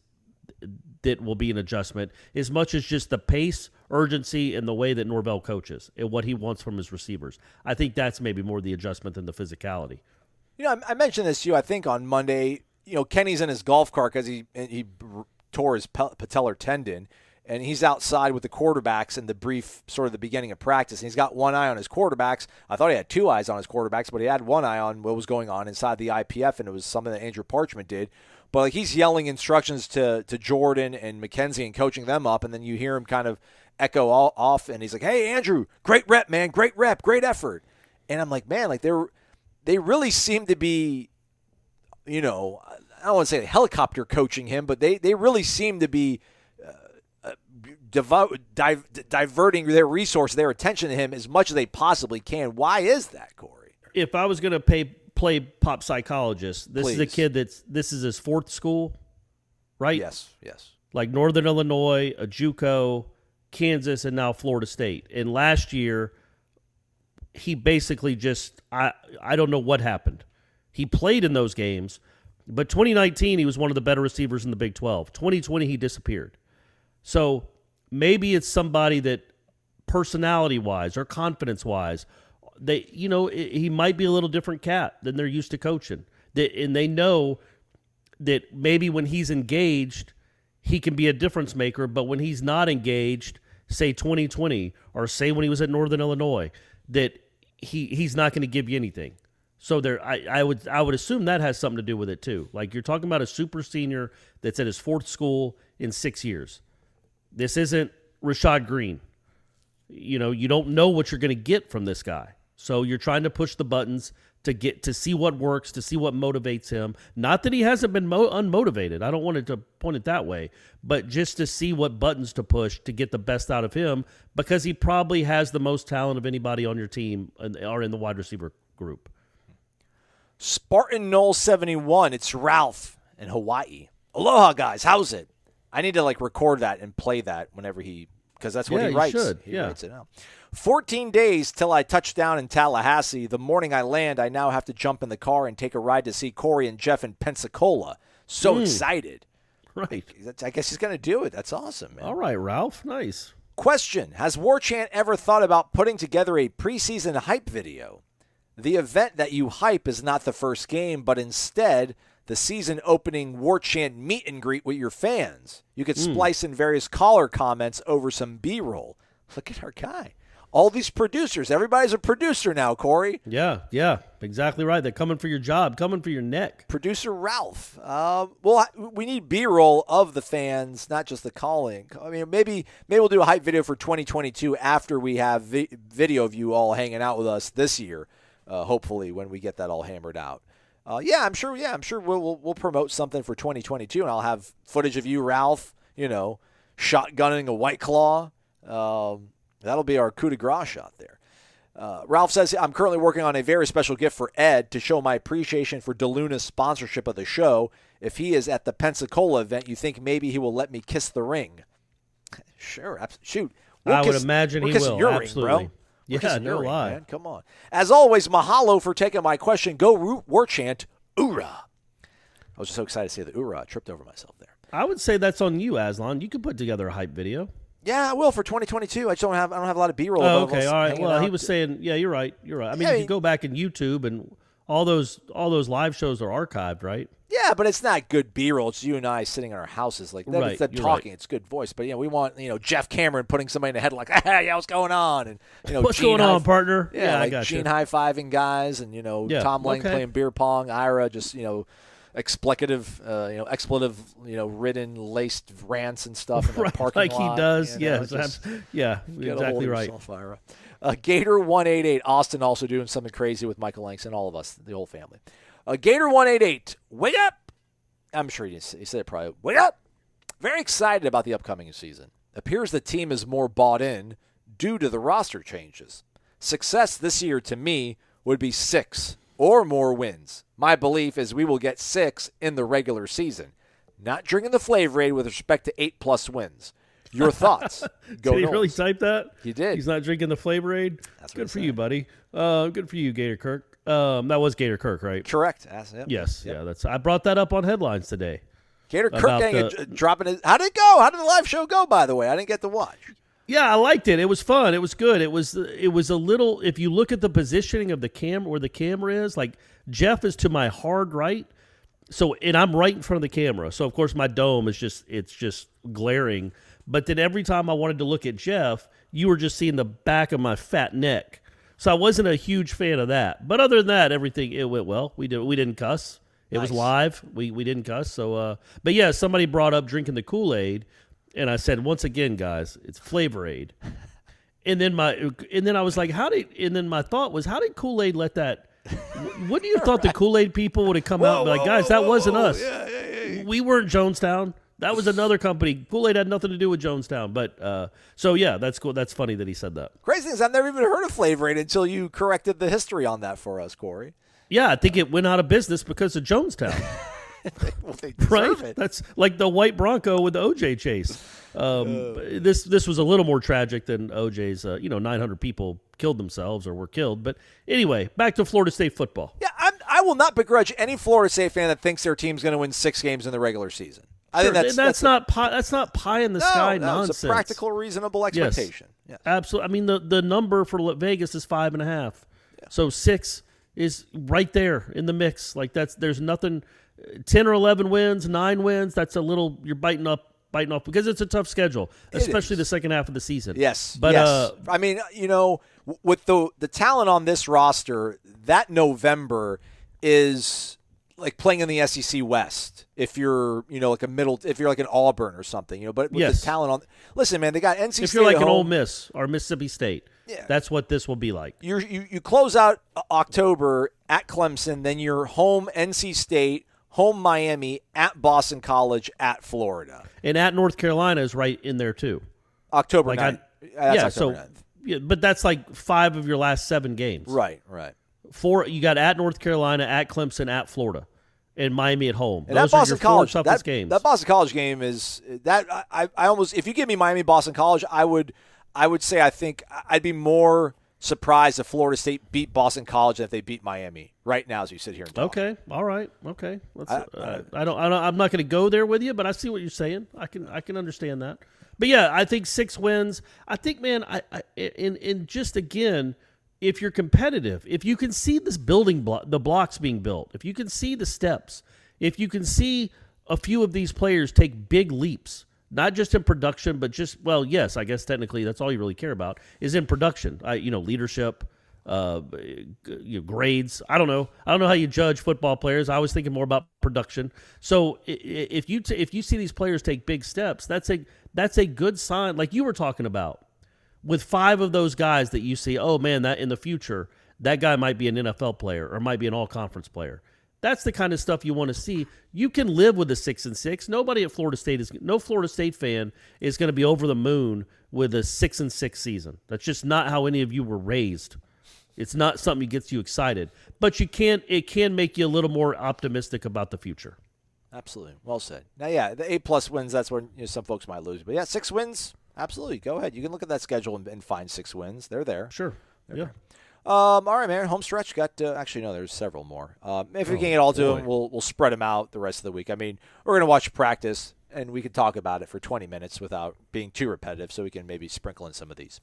that will be an adjustment as much as just the pace, urgency, and the way that Norvell coaches and what he wants from his receivers. I think that's maybe more the adjustment than the physicality. You know, I, mentioned this to you, I think, on Monday. You know, Kenny's in his golf cart because he, he tore his patellar tendon, and he's outside with the quarterbacks in the brief sort of the beginning of practice. And he's got one eye on his quarterbacks. I thought he had two eyes on his quarterbacks, but he had one eye on what was going on inside the IPF, and it was something that Andrew Parchment did. But like he's yelling instructions to to Jordan and McKenzie and coaching them up, and then you hear him kind of echo all, off, and he's like, "Hey, Andrew, great rep, man, great rep, great effort." And I'm like, man, like they're they really seem to be, you know, I don't want to say helicopter coaching him, but they they really seem to be uh, di- diverting their resource, their attention to him as much as they possibly can. Why is that, Corey? If I was going to pay play pop psychologist. This is a kid that's this is his fourth school, right? Yes, yes. Like Northern Illinois, a JUCO, Kansas, and now Florida State. And last year, he basically just I I don't know what happened. He played in those games, but 2019 he was one of the better receivers in the Big 12. 2020 he disappeared. So maybe it's somebody that personality wise or confidence wise, they you know i- he might be a little different cat than they're used to coaching. That and they know that maybe when he's engaged, he can be a difference maker, but when he's not engaged, say 2020 or say when he was at Northern Illinois, that he he's not going to give you anything. So there, I, I would I would assume that has something to do with it too. Like you're talking about a super senior that's at his fourth school in six years. This isn't Rashad Green. You know, you don't know what you're going to get from this guy. So you're trying to push the buttons to get to see what works, to see what motivates him. Not that he hasn't been mo- unmotivated. I don't want it to point it that way, but just to see what buttons to push to get the best out of him because he probably has the most talent of anybody on your team and- or in the wide receiver group. Spartan Knoll 71. It's Ralph in Hawaii. Aloha, guys. How's it? I need to like record that and play that whenever he, because that's what Yeah, he writes. should. He Yeah. writes it out. 14 days till I touch down in Tallahassee. The morning I land, I now have to jump in the car and take a ride to see Corey and Jeff in Pensacola. So Hmm. excited. Right. I guess he's going to do it. That's awesome, man. All right, Ralph. Nice. Question Has Warchant ever thought about putting together a preseason hype video? The event that you hype is not the first game, but instead the season opening Warchant meet and greet with your fans. You could splice in various caller comments over some B roll. Look at our guy. All these producers, everybody's a producer now, Corey. Yeah, yeah, exactly right. They're coming for your job, coming for your neck. Producer Ralph. Um, well, we need B-roll of the fans, not just the calling. I mean, maybe maybe we'll do a hype video for 2022 after we have vi- video of you all hanging out with us this year. Uh, hopefully, when we get that all hammered out. Uh, yeah, I'm sure. Yeah, I'm sure we'll, we'll we'll promote something for 2022, and I'll have footage of you, Ralph. You know, shotgunning a white claw. Um, that'll be our coup de grace shot there. Uh, Ralph says, I'm currently working on a very special gift for Ed to show my appreciation for DeLuna's sponsorship of the show. If he is at the Pensacola event, you think maybe he will let me kiss the ring? Sure. abs- Shoot. I would imagine he will, Your absolutely. Ring, bro. We're Yeah, no ring, lie. man. Come on. As always, mahalo for taking my question. Go root Warchant. Oorah. I was just so excited to say the oorah. I tripped over myself there. I would say that's on you, Aslan. You could put together a hype video. Yeah, I will for 2022. I just don't have I don't have a lot of B-roll. Oh, okay, all right. Well, he was saying, yeah, you're right. You're right. I mean, Yeah, if you go back in YouTube and all those all those live shows are archived, right? Yeah, but it's not good B-roll. It's you and I sitting in our houses like that. Right, you're talking, it's good voice. But you know, we want you know Jeff Cameron putting somebody in the head like, "Ah, yeah, what's going on?" And you know, What's going on, partner? Yeah, Yeah, I like got. Gene high fiving guys, and you know, Yeah, Tom Lang okay. playing beer pong, Ira just you know, expletive, uh, you know, expletive, you know, ridden, laced rants and stuff in the Right, parking like lot. he does. you know, yes, just- yeah, Get a hold exactly right. Ira. Uh, Gator one eight eight. Austin also doing something crazy with Michael Langston. All of us, the whole family. Uh, Gator one eight eight. Wake up! I'm sure he, he said it probably. Wake up! Very excited about the upcoming season. Appears the team is more bought in due to the roster changes. Success this year to me would be six or more wins. My belief is we will get six in the regular season. Not drinking the flavor aid with respect to eight plus wins. Your thoughts? Go Did he really type that? He did. He's not drinking the flavor aid. That's good for you, buddy. Uh, good for you, Gator Kirk. Um, that was Gator Kirk, right? Correct. That's- yep. Yes, yeah. That's. I brought that up on headlines today. Gator Kirk the- dropping it. How did it go? How did the live show go? By the way, I didn't get to watch. Yeah, I liked it. It was fun. It was good. It was it was a little if you look at the positioning of the camera where the camera is, like Jeff is to my hard right. So and I'm right in front of the camera. So of course my dome is just it's just glaring. But then every time I wanted to look at Jeff, you were just seeing the back of my fat neck. So I wasn't a huge fan of that. But other than that, everything it went well. We did we didn't cuss. It was live. We we didn't cuss. So uh but yeah, somebody brought up drinking the Kool-Aid and I said, once again, guys, it's Flavor Aid. And then my and then I was like, how did and then my thought was, how did Kool Aid let that? Wouldn't you have thought the Kool Aid people would have come out and be like, guys, that wasn't us. We weren't Jonestown. That was another company. Kool Aid had nothing to do with Jonestown. But uh, so yeah, that's cool. That's funny that he said that. Crazy thing is, I've never even heard of Flavor Aid until you corrected the history on that for us, Corey. Yeah, I think it went out of business because of Jonestown. well, right? it. That's like the white Bronco with the OJ chase. Um, this this was a little more tragic than OJ's. Uh, you know, 900 people killed themselves or were killed. But anyway, back to Florida State football. Yeah, I'm, I will not begrudge any Florida State fan that thinks their team's going to win six games in the regular season. I Sure, think that's that's, not pie, that's not pie in the no, sky no, nonsense. It's a practical, reasonable expectation. Yes. Absolutely. I mean, the the number for Vegas is five and a half. So six is right there in the mix. Like that's there's nothing. Ten or eleven wins, nine wins. That's a little you're biting up, biting off because it's a tough schedule, especially the second half of the season. Yes, but yes. uh, I mean, you know, with the the talent on this roster, that November is like playing in the SEC West. If you're, you know, like a middle, if you're like an Auburn or something, you know, but with Yes. the talent on, listen, man, they got NC if State you're like an home. Ole Miss or Mississippi State, Yeah. that's what this will be like. You're, you you close out uh, October at Clemson, then you're home NC State, home Miami, at Boston College, at Florida. And at North Carolina is right in there too. October Like 9th. I, uh, That's yeah, October so 9th. yeah, but that's like five of your last seven games. Right, right. Four you got at North Carolina, at Clemson, at Florida, and Miami at home. And Those that are Boston College, toughest that, games. that Boston College game is that I- I, I almost if you give me Miami Boston College, I would I would say I think I'd be more surprised if Florida State beat Boston College than if they beat Miami right now as we sit here. And talk. Okay, all right, okay. Let's, I- uh, I, don't, I don't, I'm not going to go there with you, but I see what you're saying. I can, I can understand that. But yeah, I think six wins. I think, man, I, I in, in just again, if you're competitive, if you can see this building block, the blocks being built, if you can see the steps, if you can see a few of these players take big leaps, not just in production, but just well, yes, I guess technically that's all you really care about is in production. I, you know, leadership, uh, you know, grades. I don't know. I don't know how you judge football players. I was thinking more about production. So if you t- if you see these players take big steps, that's a that's a good sign. Like you were talking about, with five of those guys that you see, oh man, that in the future that guy might be an NFL player or might be an all conference player. That's the kind of stuff you want to see. You can live with a six and six. Nobody at Florida State is no Florida State fan is going to be over the moon with a six and six season. That's just not how any of you were raised. It's not something that gets you excited, but you can it can make you a little more optimistic about the future. Absolutely, well said. Now, yeah, the eight plus wins. That's where you know, some folks might lose, but yeah, six wins. Absolutely, go ahead. You can look at that schedule and, and find six wins. They're there. Sure. Yeah. Um, all right, man. Home stretch got uh, actually no. There's several more. Um, if we can get all to them, we'll we'll spread them out the rest of the week. I mean, we're gonna watch practice, and we can talk about it for 20 minutes without being too repetitive, so we can maybe sprinkle in some of these.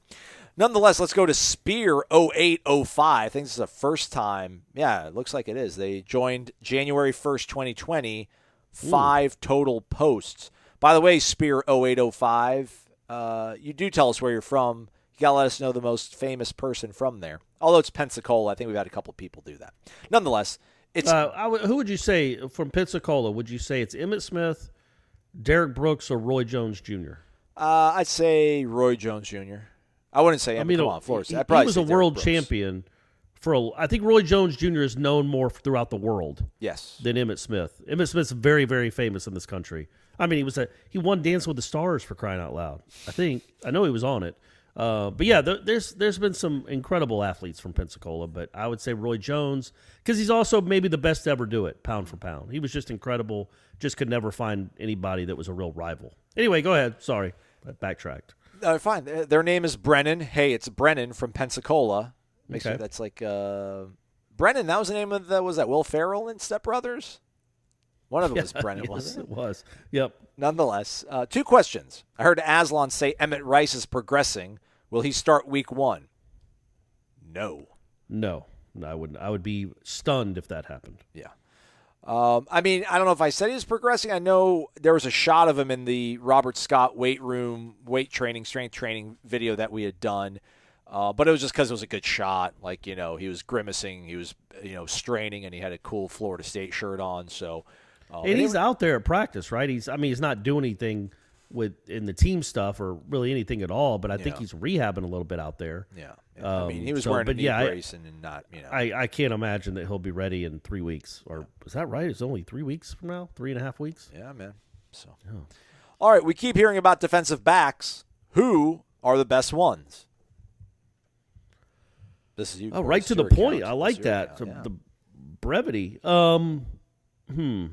Nonetheless, let's go to Spear 0805. I think this is the first time. Yeah, it looks like it is. They joined January 1st, 2020. Five total posts. By the way, Spear 0805. Uh, you do tell us where you're from. You gotta let us know the most famous person from there. Although it's Pensacola, I think we've had a couple of people do that. Nonetheless, it's Uh, I who would you say from Pensacola? Would you say it's Emmitt Smith, Derrick Brooks, or Roy Jones Jr.? uh, I'd say Roy Jones Jr. I wouldn't say. Emmitt. I mean, come on, Florida. he, he was a world Brooks. champion for a. I think Roy Jones Jr. is known more throughout the world Yes. than Emmitt Smith. Emmitt Smith's very, very famous in this country. I mean, he was a he won Dance with the Stars for crying out loud. I think I know he was on it. Uh, but yeah, there, there's there's been some incredible athletes from Pensacola, but I would say Roy Jones because he's also maybe the best to ever do it, pound for pound. He was just incredible. Just could never find anybody that was a real rival. Anyway, go ahead. Sorry, I backtracked. Uh, fine. Their name is Brennan. Hey, it's Brennan from Pensacola. Makes Okay. me, that's like uh, Brennan. That was the name of the was that Will Ferrell in Step Brothers. One of them was Brennan, yes, wasn't it? it was. Yep. Nonetheless, uh, two questions. I heard Aslan say Emmett Rice is progressing. Will he start week one? No. No, no, I wouldn't. I would be stunned if that happened. Yeah. Um, I mean, I don't know if I said he was progressing. I know there was a shot of him in the Robert Scott weight room, weight training, strength training video that we had done. Uh, but it was just because it was a good shot. Like, you know, he was grimacing, he was, you know, straining, and he had a cool Florida State shirt on. So, uh, And he's out there at practice, right? He's. I mean, he's not doing anything with in the team stuff or really anything at all. But I think he's rehabbing a little bit out there. yeah. yeah. I mean, Um, he was so- wearing a knee yeah, I- brace and not, you know. I, I can't imagine that he'll be ready in three weeks. Or is that right? It's only three weeks from now, three and a half weeks. Yeah, man. So, all right, we keep hearing about defensive backs. Who are the best ones? This is you. Oh, right to the your point. I like that. account, yeah. The brevity. Um, hmm,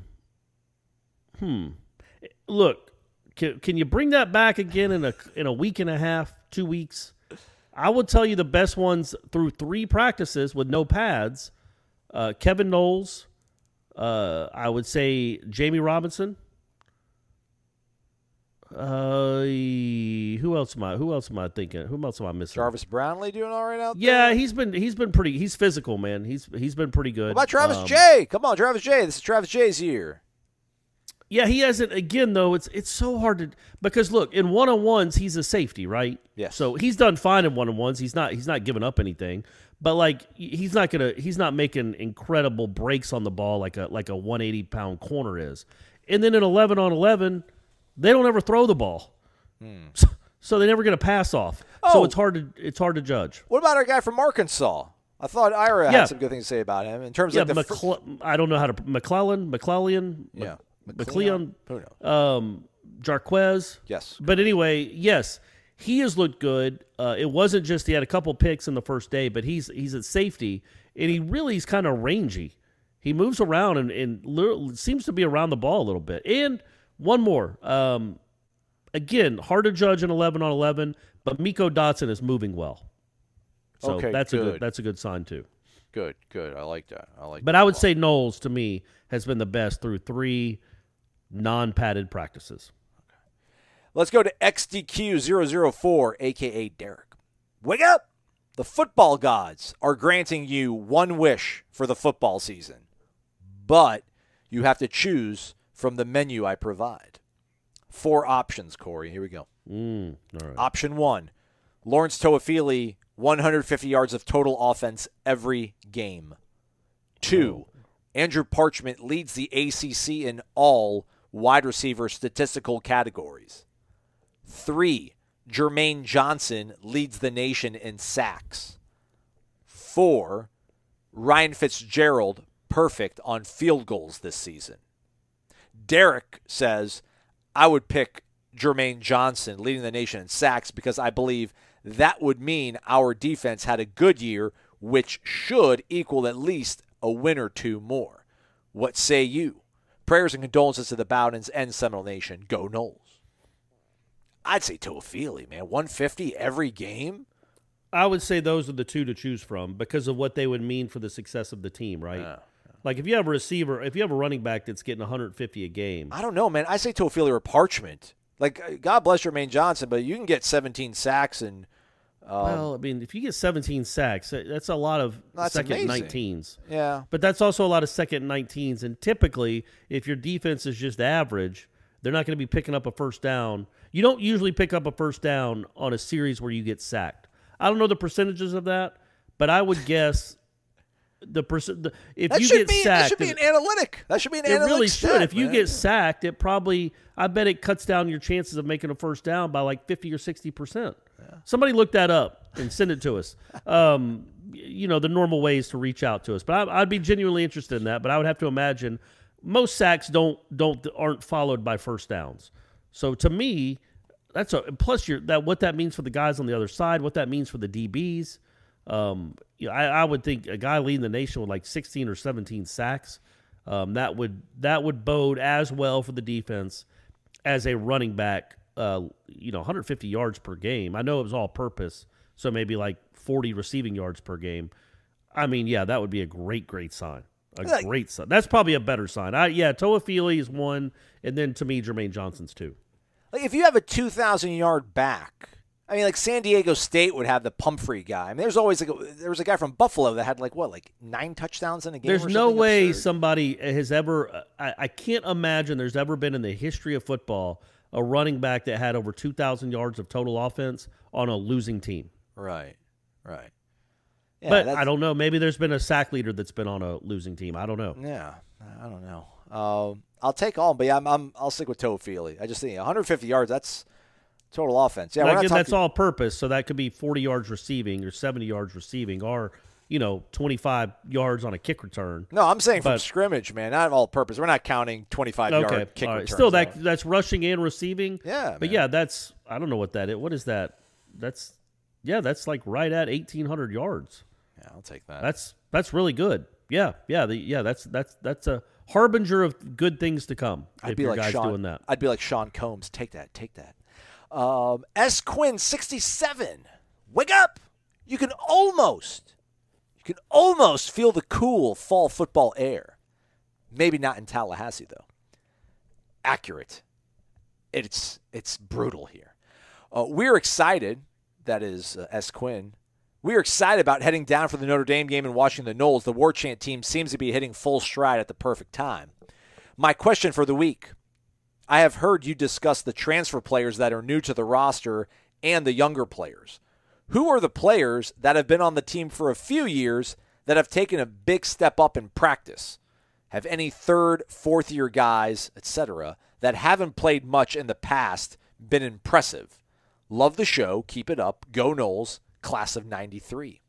hmm. Look, can, can you bring that back again in a in a week and a half, two weeks? I will tell you the best ones through three practices with no pads. Uh, Kevin Knowles, uh, I would say Jammie Robinson. Uh, who else am I? Who else am I thinking? Who else am I missing? Jarvis Brownlee doing all right out there? Yeah, he's been he's been pretty. He's physical, man. He's he's been pretty good. What about Travis Um, J? Come on, Travis Jay. This is Travis Jay's year. Yeah, he hasn't. Again, though, it's it's so hard to because look in one on ones he's a safety, right? Yes. So he's done fine in one on ones. He's not he's not giving up anything, but like he's not gonna he's not making incredible breaks on the ball like a like a one eighty pound corner is. And then in eleven on eleven, they don't ever throw the ball, hmm. so, so they never get a pass off. So Oh. it's hard to it's hard to judge. What about our guy from Arkansas? I thought Ira had some good things to say about him in terms Yeah, of the fr- McCle- I don't know how to McClellan, McClellan, yeah, McCleon, Who knows? um, Jarques. Yes. But anyway, yes, he has looked good. Uh, it wasn't just he had a couple picks in the first day, but he's he's at safety and he really is kind of rangy. He moves around and, and seems to be around the ball a little bit. And one more, um, again, hard to judge in eleven on eleven, but Meiko Dotson is moving well. So Okay, that's a good. good that's a good sign too. Good, good. I like that. I like. But I would say Knowles to me has been the best through three non-padded practices. Let's go to XDQ004, aka Derek. Wake up! The football gods are granting you one wish for the football season, but you have to choose from the menu I provide. Four options, Corey. Here we go. Mm, all right. Option one Lawrence Toafili, 150 yards of total offense every game. Two, Andrew Parchment leads the ACC in all wide receiver statistical categories. Three, Jermaine Johnson leads the nation in sacks. Four, Ryan Fitzgerald perfect on field goals this season. Derek says, I would pick Jermaine Johnson leading the nation in sacks because I believe that would mean our defense had a good year, which should equal at least a win or two more. What say you? Prayers and condolences to the Bowdens and Seminole Nation. Go Noles. I'd say Toafili, man. 150 every game? I would say those are the two to choose from because of what they would mean for the success of the team, right? Like if you have a receiver, if you have a running back that's getting 150 a game, I don't know, man. I say Toafili or Parchment. Like, uh, God bless Jermaine Johnson, but you can get 17 sacks and Um, well, I mean, if you get 17 sacks, uh, that's a lot of second amazing. 19s. yeah. But that's also a lot of second 19s. And typically, if your defense is just average, they're not going to be picking up a first down. You don't usually pick up a first down on a series where you get sacked. I don't know the percentages of that, but I would guess the percent. If That you should get be sacked, that should be an analytic. That should be an it analytic really should. stat, If you man. get sacked, it probably I bet it cuts down your chances of making a first down by like fifty or sixty percent. Somebody look that up and send it to us. Um, you know the normal ways to reach out to us, but I, I'd be genuinely interested in that. But I would have to imagine most sacks don't don't aren't followed by first downs. So to me, that's a plus. That what that means for the guys on the other side, what that means for the DBs. Um, you know, I, I would think a guy leading the nation with like 16 or 17 sacks, um, that would that would bode as well for the defense as a running back. Uh, you know, 150 yards per game. I know it was all purpose, so maybe like 40 receiving yards per game. I mean, yeah, that would be a great, great sign. A Like- great sign. That's probably a better sign. I yeah, Toafili is one, and then to me, Jermaine Johnson's two. like if you have a 2,000 yard back, I mean, like San Diego State would have the Pumphrey guy. I mean, there's always like a, there was a guy from Buffalo that had like what, like nine touchdowns in a game. There's no way absurd? somebody has ever. I, I can't imagine there's ever been in the history of football a running back that had over 2,000 yards of total offense on a losing team. Right, right. Yeah, but I don't know. Maybe there's been a sack leader that's been on a losing team. I don't know. Yeah, I don't know. Um, I'll take all, but yeah, I'm, I'm I'll stick with Toafili. I just think 150 yards. That's total offense. Yeah, we're not again, that's all purpose. So that could be 40 yards receiving or 70 yards receiving or, you know, 25 yards on a kick return. No, I'm saying from scrimmage, man, not all purpose. We're not counting 25 Okay. yard kick right. returns. Still, that though. that's rushing and receiving. Yeah, But man. yeah, that's, I don't know what that is. What is that? That's, yeah, that's like right at 1,800 yards. yeah, I'll take that. That's that's really good. Yeah, yeah, the, yeah. That's that's that's a harbinger of good things to come. I'd if be your like guys Sean. doing that. I'd be like Sean Combs. Take that. Take that. Um, S Quinn sixty seven. Wake up! You can almost, you can almost feel the cool fall football air. Maybe not in Tallahassee though. Accurate. It's it's brutal here. Uh, we're excited. That is uh, S Quinn. We're excited about heading down for the Notre Dame game and watching the Noles. The Warchant team seems to be hitting full stride at the perfect time. My question for the week I have heard you discuss the transfer players that are new to the roster and the younger players. Who are the players that have been on the team for a few years that have taken a big step up in practice? Have any third, fourth year guys, etc., that haven't played much in the past been impressive? Love the show. Keep it up. Go Noles, class of 93.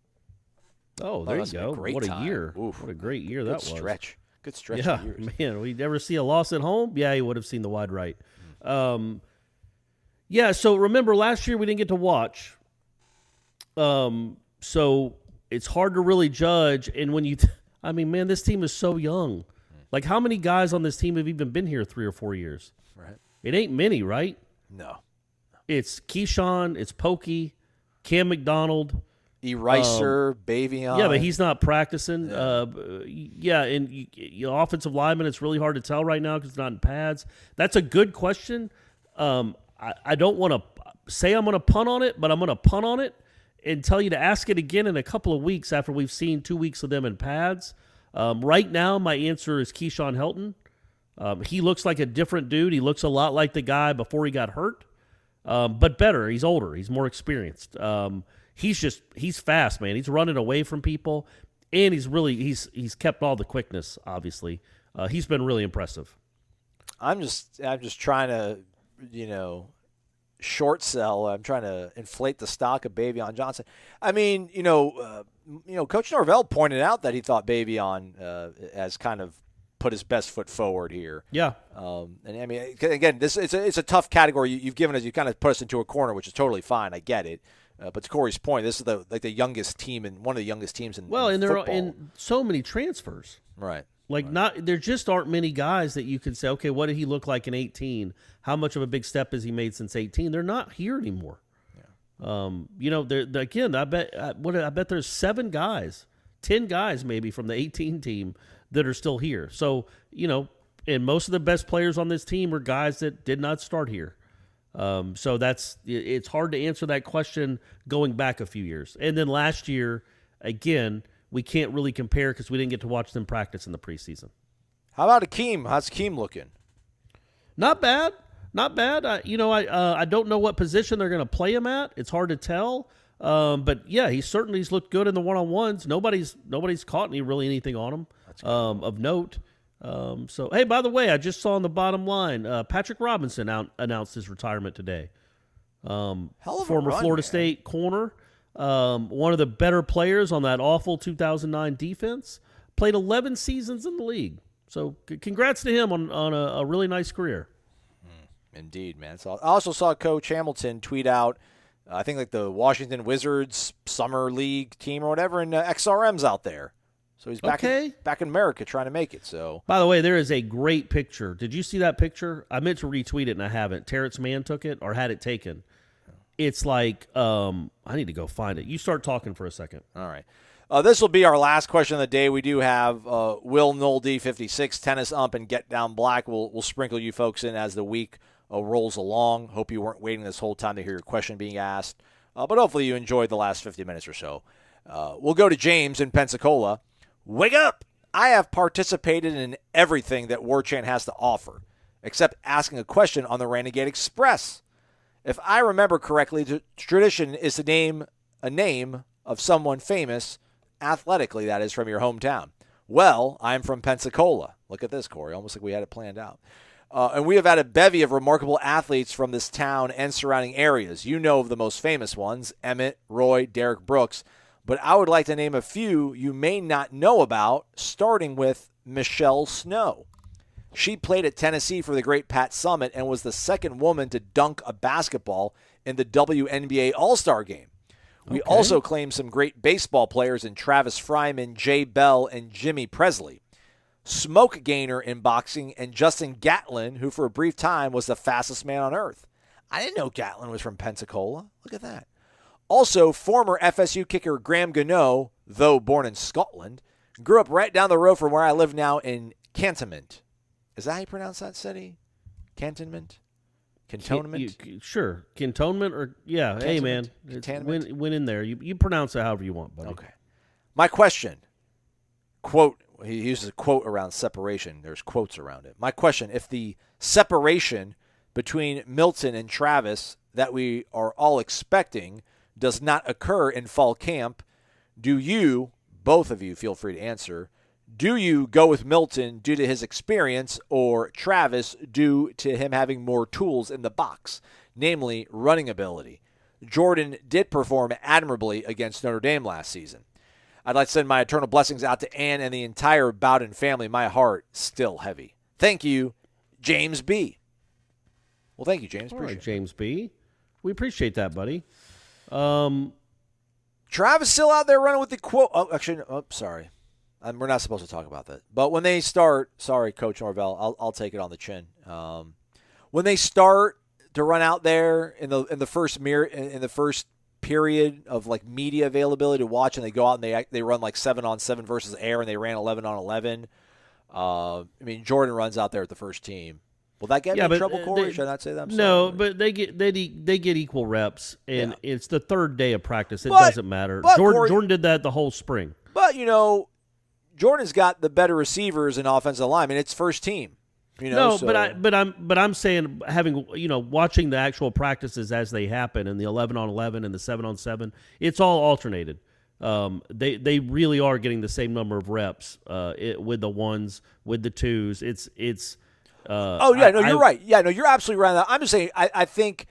Oh, there you that's a go. great what a time. year! Oof. What a great year Good that was. stretch. Good stretch Yeah, of years. man, we never see a loss at home. Yeah, you would have seen the wide right. Um, yeah, so remember last year we didn't get to watch. Um, so it's hard to really judge. And when you, I mean, man, this team is so young. Like, how many guys on this team have even been here three or four years? Right. It ain't many, right? No. It's Keyshawn, it's Pokey, Cam McDonald. Ericer, Baveon. Yeah, but he's not practicing. Yeah, uh, yeah and you, you know, offensive lineman, it's really hard to tell right now because it's not in pads. That's a good question. Um, I, I don't want to say I'm going to punt on it, but I'm going to punt on it and tell you to ask it again in a couple of weeks after we've seen two weeks of them in pads. Um, right now, my answer is Keyshawn Helton. Um, he looks like a different dude. He looks a lot like the guy before he got hurt, um, but better. He's older. He's more experienced. Um, he's just he's fast, man. He's running away from people, and he's really he's he's kept all the quickness. Obviously, uh, he's been really impressive. I'm just I'm just trying to you know short sell. I'm trying to inflate the stock of Baveon Johnson. I mean, you know, uh, you know, Coach Norvell pointed out that he thought Baveon uh, has kind of put his best foot forward here. Yeah. Um, and I mean, again, this it's a, it's a tough category. You, have given us, you kind of put us into a corner, which is totally fine. I get it. Uh, but to Corey's point, this is the like the youngest team and one of the youngest teams in well, in and there are in so many transfers. right. Like right. not there just aren't many guys that you can say, okay, what did he look like in 18? How much of a big step has he made since 18? They're not here anymore. Yeah. Um, you know, they're, they're, again, I bet I, what I bet there's seven guys, ten guys maybe from the 18 team that are still here. So you know, and most of the best players on this team are guys that did not start here. Um, so that's it's hard to answer that question going back a few years. And then last year, again, we can't really compare because we didn't get to watch them practice in the preseason. How about Akeem? How's Akeem looking? Not bad, not bad. I, you know, I uh, I don't know what position they're going to play him at. It's hard to tell. Um, but yeah, he certainly has looked good in the one on ones. Nobody's nobody's caught any really anything on him um, of note. Um, so hey, by the way, I just saw on the bottom line, uh, Patrick Robinson out, announced his retirement today. Um, former run, Florida man. State corner, um, one of the better players on that awful 2009 defense. Played 11 seasons in the league. So c- congrats to him on on a, a really nice career. Indeed, man. So I also saw Coach Hamilton tweet out, uh, I think like the Washington Wizards summer league team or whatever, and uh, XRM's out there. So he's back Okay. in, back in America trying to make it. So By the way, there is a great picture. Did you see that picture? I meant to retweet it and I haven't. Terrence Mann took it or had it taken. It's like um, I need to go find it. You start talking for a second. all right. Uh, this will be our last question of the day. We do have uh, Will Knoll D56, Tennis Ump, and Get Down Black. We'll, we'll sprinkle you folks in as the week uh, rolls along. Hope you weren't waiting this whole time to hear your question being asked, uh, but hopefully you enjoyed the last 50 minutes or so. Uh, we'll go to James in Pensacola. Wake up! I have participated in everything that Warchant has to offer, except asking a question on the Renegade Express. If I remember correctly, the tradition is to name a name of someone famous, athletically, that is, from your hometown. Well, I'm from Pensacola. Look at this, Corey. Almost like we had it planned out. Uh, and we have had a bevy of remarkable athletes from this town and surrounding areas. You know of the most famous ones Emmitt, Roy, Derrick Brooks. But I would like to name a few you may not know about, starting with Michelle Snow. She played at Tennessee for the great Pat Summitt and was the second woman to dunk a basketball in the WNBA All Star game. We also claim some great baseball players in Travis Fryman, Jay Bell, and Jimmy Presley. Smoke gainer in boxing, and Justin Gatlin, who for a brief time was the fastest man on earth. I didn't know Gatlin was from Pensacola. Look at that. Also, former FSU kicker Graham Gano, though born in Scotland, grew up right down the road from where I live now in Cantonment. Is that how you pronounce that city? Cantonment? Cantonment? You- sure, cantonment or yeah. Hey man, Cantonment? Cantonment? win in there. You you pronounce it however you want, buddy. Okay. My question, quote, he uses a quote around separation. There's quotes around it. My question if the separation between Milton and Travis that we are all expecting does not occur in fall camp, do you, both of you, feel free to answer, do you go with Milton due to his experience or Travis due to him having more tools in the box, namely running ability? Jordan did perform admirably against Notre Dame last season. I'd like to send my eternal blessings out to Ann and the entire Bowden family. My heart still heavy. Thank you, James B. Well, thank you, James. All right, Appreciate. James B. We appreciate that, buddy. Um, Travis still out there running with the quote. Oh, actually, oh, sorry. Um, we're not supposed to talk about that. But when they start, sorry, Coach Norvell, I'll, I'll take it on the chin. Um, when they start to run out there in the in the first mirror in, the first period of like media availability to watch, and they go out and they they run like seven on seven versus air, and they ran eleven on eleven. Uh, I mean, Jordan runs out there at the first team. Will that get Yeah, me in trouble, uh, Corey? they- Should I not say that? I'm no, sorry. but they get they they get equal reps, and it's the third day of practice. It But- doesn't matter. Jordan Corey- Jordan did that the whole spring. But you know, Jordan's got the better receivers and offensive line. I mean, it's first team. You know, no, so- but I but I'm but I'm saying having you know watching the actual practices as they happen and the 11 on 11 and the 7 on 7, it's all alternated. Um, they they really are getting the same number of reps uh, it, with the ones with the twos. It's it's uh, oh yeah, I- no, you're I- right. Yeah, no, you're absolutely right. on that. I'm just saying. I, I think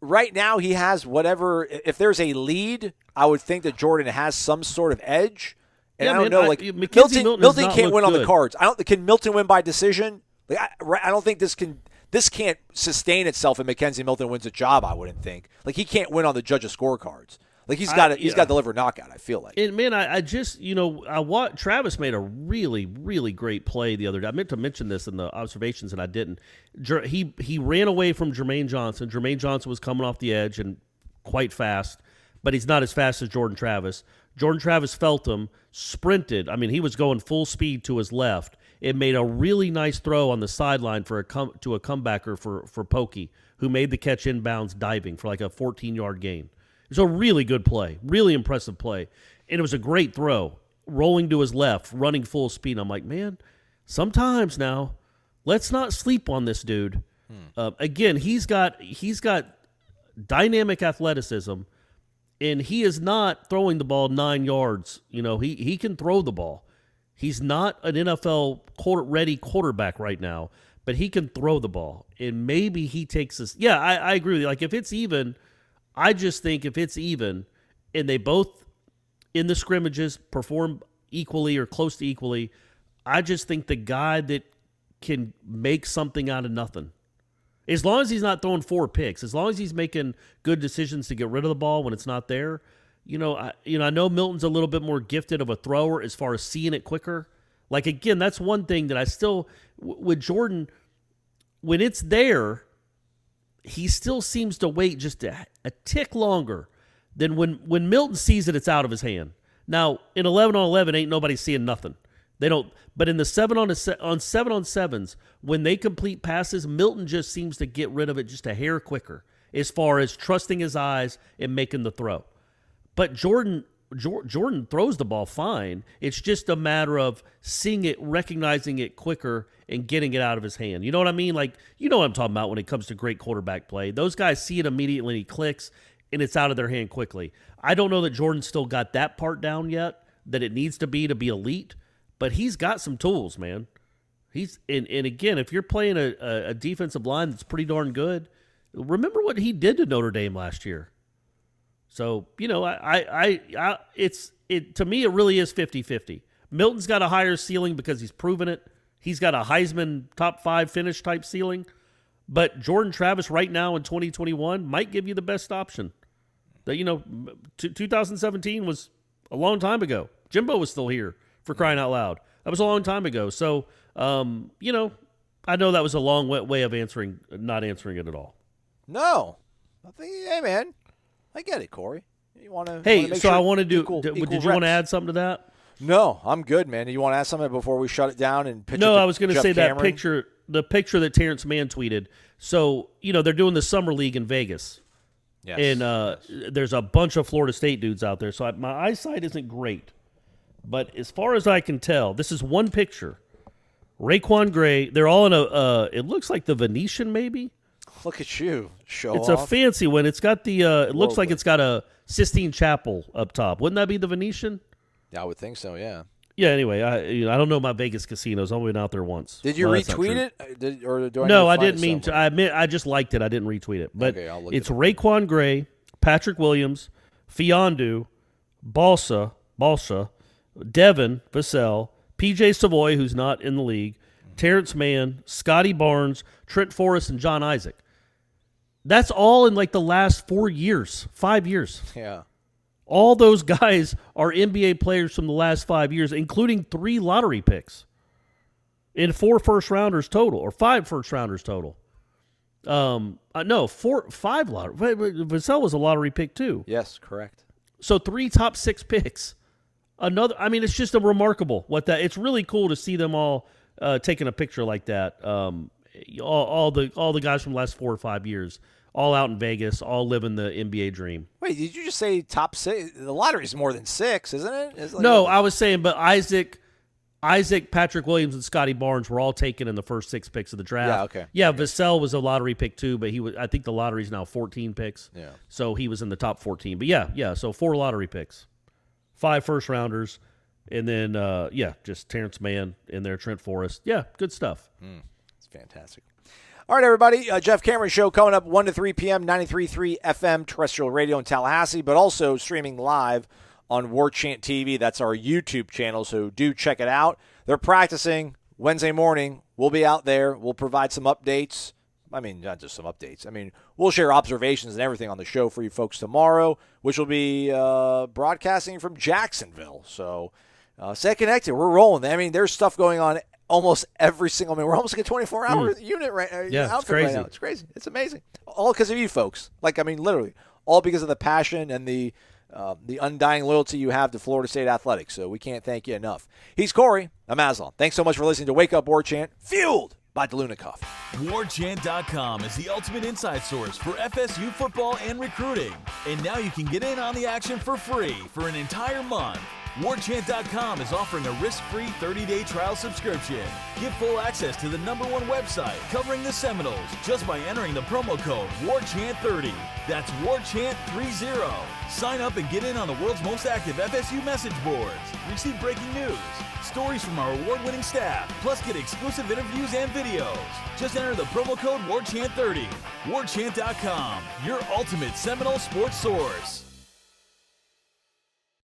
right now he has whatever. If there's a lead, I would think that Jordan has some sort of edge. And Yeah, I don't man, know, like Milton, Milton Milton, can't win looked on the cards. I don't. Can Milton win by decision? Like I, I don't think this can. This can't sustain itself if McKenzie Milton wins a job. I wouldn't think. Like he can't win on the judges' scorecards. Like he's got to. He's yeah. got to deliver a knockout. I feel like. And man, I, I just you know I wa Travis made a really really great play the other day. I meant to mention this in the observations and I didn't. Jer- he he ran away from Jermaine Johnson. Jermaine Johnson was coming off the edge and quite fast, but he's not as fast as Jordan Travis. Jordan Travis felt him, sprinted. I mean, he was going full speed to his left. It made a really nice throw on the sideline for a come to a comebacker for for Pokey, who made the catch inbounds diving for like a 14 yard gain. It was a really good play, really impressive play, and it was a great throw, rolling to his left, running full speed. I'm like, man, sometimes now, let's not sleep on this dude. Uh, again, he's got he's got dynamic athleticism, and he is not throwing the ball nine yards. You know, he he can throw the ball. He's not an NFL quarter ready quarterback right now, but he can throw the ball, and maybe he takes this. Yeah, I, I agree with you. Like if it's even, I just think if it's even, and they both in the scrimmages perform equally or close to equally, I just think the guy that can make something out of nothing. As long as he's not throwing four picks, as long as he's making good decisions to get rid of the ball when it's not there, you know, I, you know, I know Milton's a little bit more gifted of a thrower as far as seeing it quicker. Like again, that's one thing that I still with Jordan when it's there, he still seems to wait just a, a tick longer than when when Milton sees it, it's out of his hand. Now in eleven on eleven, ain't nobody seeing nothing. They don't. But in the seven on a on seven on sevens, when they complete passes, Milton just seems to get rid of it just a hair quicker as far as trusting his eyes and making the throw. But Jordan Jor- Jordan throws the ball fine. It's just a matter of seeing it, recognizing it quicker, and getting it out of his hand. You know what I mean? Like you know what I'm talking about when it comes to great quarterback play. Those guys see it immediately, he clicks, and it's out of their hand quickly. I don't know that Jordan still got that part down yet. That it needs to be to be elite, but he's got some tools, man. He's and, and again, if you're playing a, a, defensive line that's pretty darn good, remember what he did to Notre Dame last year. So, you know, I, I, I, it's, it, to me, it really is 50 50. Milton's got a higher ceiling because he's proven it. He's got a Heisman top five finish type ceiling. But Jordan Travis right now in 2021 might give you the best option. That you know, t- 2017 was a long time ago. Jimbo was still here for crying out loud. That was a long time ago. So, um, you know, I know that was a long way, way of answering, not answering it at all. No, I think. Hey, man, I get it, Corey. You want to? Hey, so sure I want to do. equal- did, equal did you want to add something to that? No, I'm good, man. You want to ask something before we shut it down and pitch? it No, to I was going to say that picture, the picture that Terrence Mann tweeted. So you know they're doing the summer league in Vegas, Yes. and uh, there's a bunch of Florida State dudes out there. So I, my eyesight isn't great, but as far as I can tell, this is one picture. RaiQuan Gray, they're all in a. Uh, it looks like the Venetian, maybe. Look at you, show It's a fancy one. It's got the. Uh, it looks like it's got a Sistine Chapel up top. Wouldn't that be the Venetian? yeah, I would think so. Yeah. Yeah. Anyway, I you know, I don't know my Vegas casinos. I've only been out there once. Did you retweet it? Uh, Did, or do I No, I didn't mean to. I admit, I just liked it. I didn't retweet it. But Okay, it's it. RaiQuan Gray, Patrick Williams, Fiondu, Balsa, Balsa, Devin Vassell, PJ Savoy, who's not in the league, Terance Mann, Scottie Barnes, Trent Forrest, and John Isaac. That's all in like the last four years, five years. Yeah. All those guys are NBA players from the last five years, including three lottery picks and four first rounders total, or five first rounders total. Um, uh, no, four, five lottery. Vassell was a lottery pick too. Yes, correct. So three top six picks. Another. I mean, it's just a remarkable what that. It's really cool to see them all uh, taking a picture like that. Um, all, all the all the guys from the last four or five years, all out in Vegas, all living the NBA dream. Wait, did you just say top six? The lottery's more than six, isn't it? Like- No, I was saying, but Isaac, Isaac, Patrick Williams, and Scottie Barnes were all taken in the first six picks of the draft. Yeah, okay. Yeah, Vassell was a lottery pick too, but he was. I think the lottery's now fourteen picks. Yeah. So he was in the top fourteen. But yeah, yeah. So four lottery picks, five first rounders, and then uh, yeah, just Terance Mann in there, Trent Forrest. Yeah, good stuff. It's fantastic. All right, everybody. Uh, Jeff Cameron Show coming up 1 to 3 p.m., 93.3 FM terrestrial radio in Tallahassee, but also streaming live on Warchant TV. That's our YouTube channel, so do check it out. They're practicing Wednesday morning. We'll be out there. We'll provide some updates. I mean, not just some updates. I mean, we'll share observations and everything on the show for you folks tomorrow, which will be uh, broadcasting from Jacksonville. So uh, stay connected. We're rolling. I mean, there's stuff going on almost every single. Mean, we're almost like a 24 hour unit right. Uh, Yeah, it's right crazy. now. It's crazy. It's amazing. All because of you folks. Like I mean, literally, all because of the passion and the uh, the undying loyalty you have to Florida State athletics. So we can't thank you enough. He's Corey. I'm Aslan. Thanks so much for listening to Wake Up Warchant, fueled by WarChant.com is the ultimate inside source for FSU football and recruiting. And now you can get in on the action for free for an entire month. WarChant.com is offering a risk-free 30-day trial subscription. Get full access to the number one website covering the Seminoles just by entering the promo code WarChant30. That's WarChant30. Sign up and get in on the world's most active FSU message boards. Receive breaking news, stories from our award-winning staff, plus get exclusive interviews and videos. Just enter the promo code WarChant30. WarChant.com, your ultimate Seminole sports source.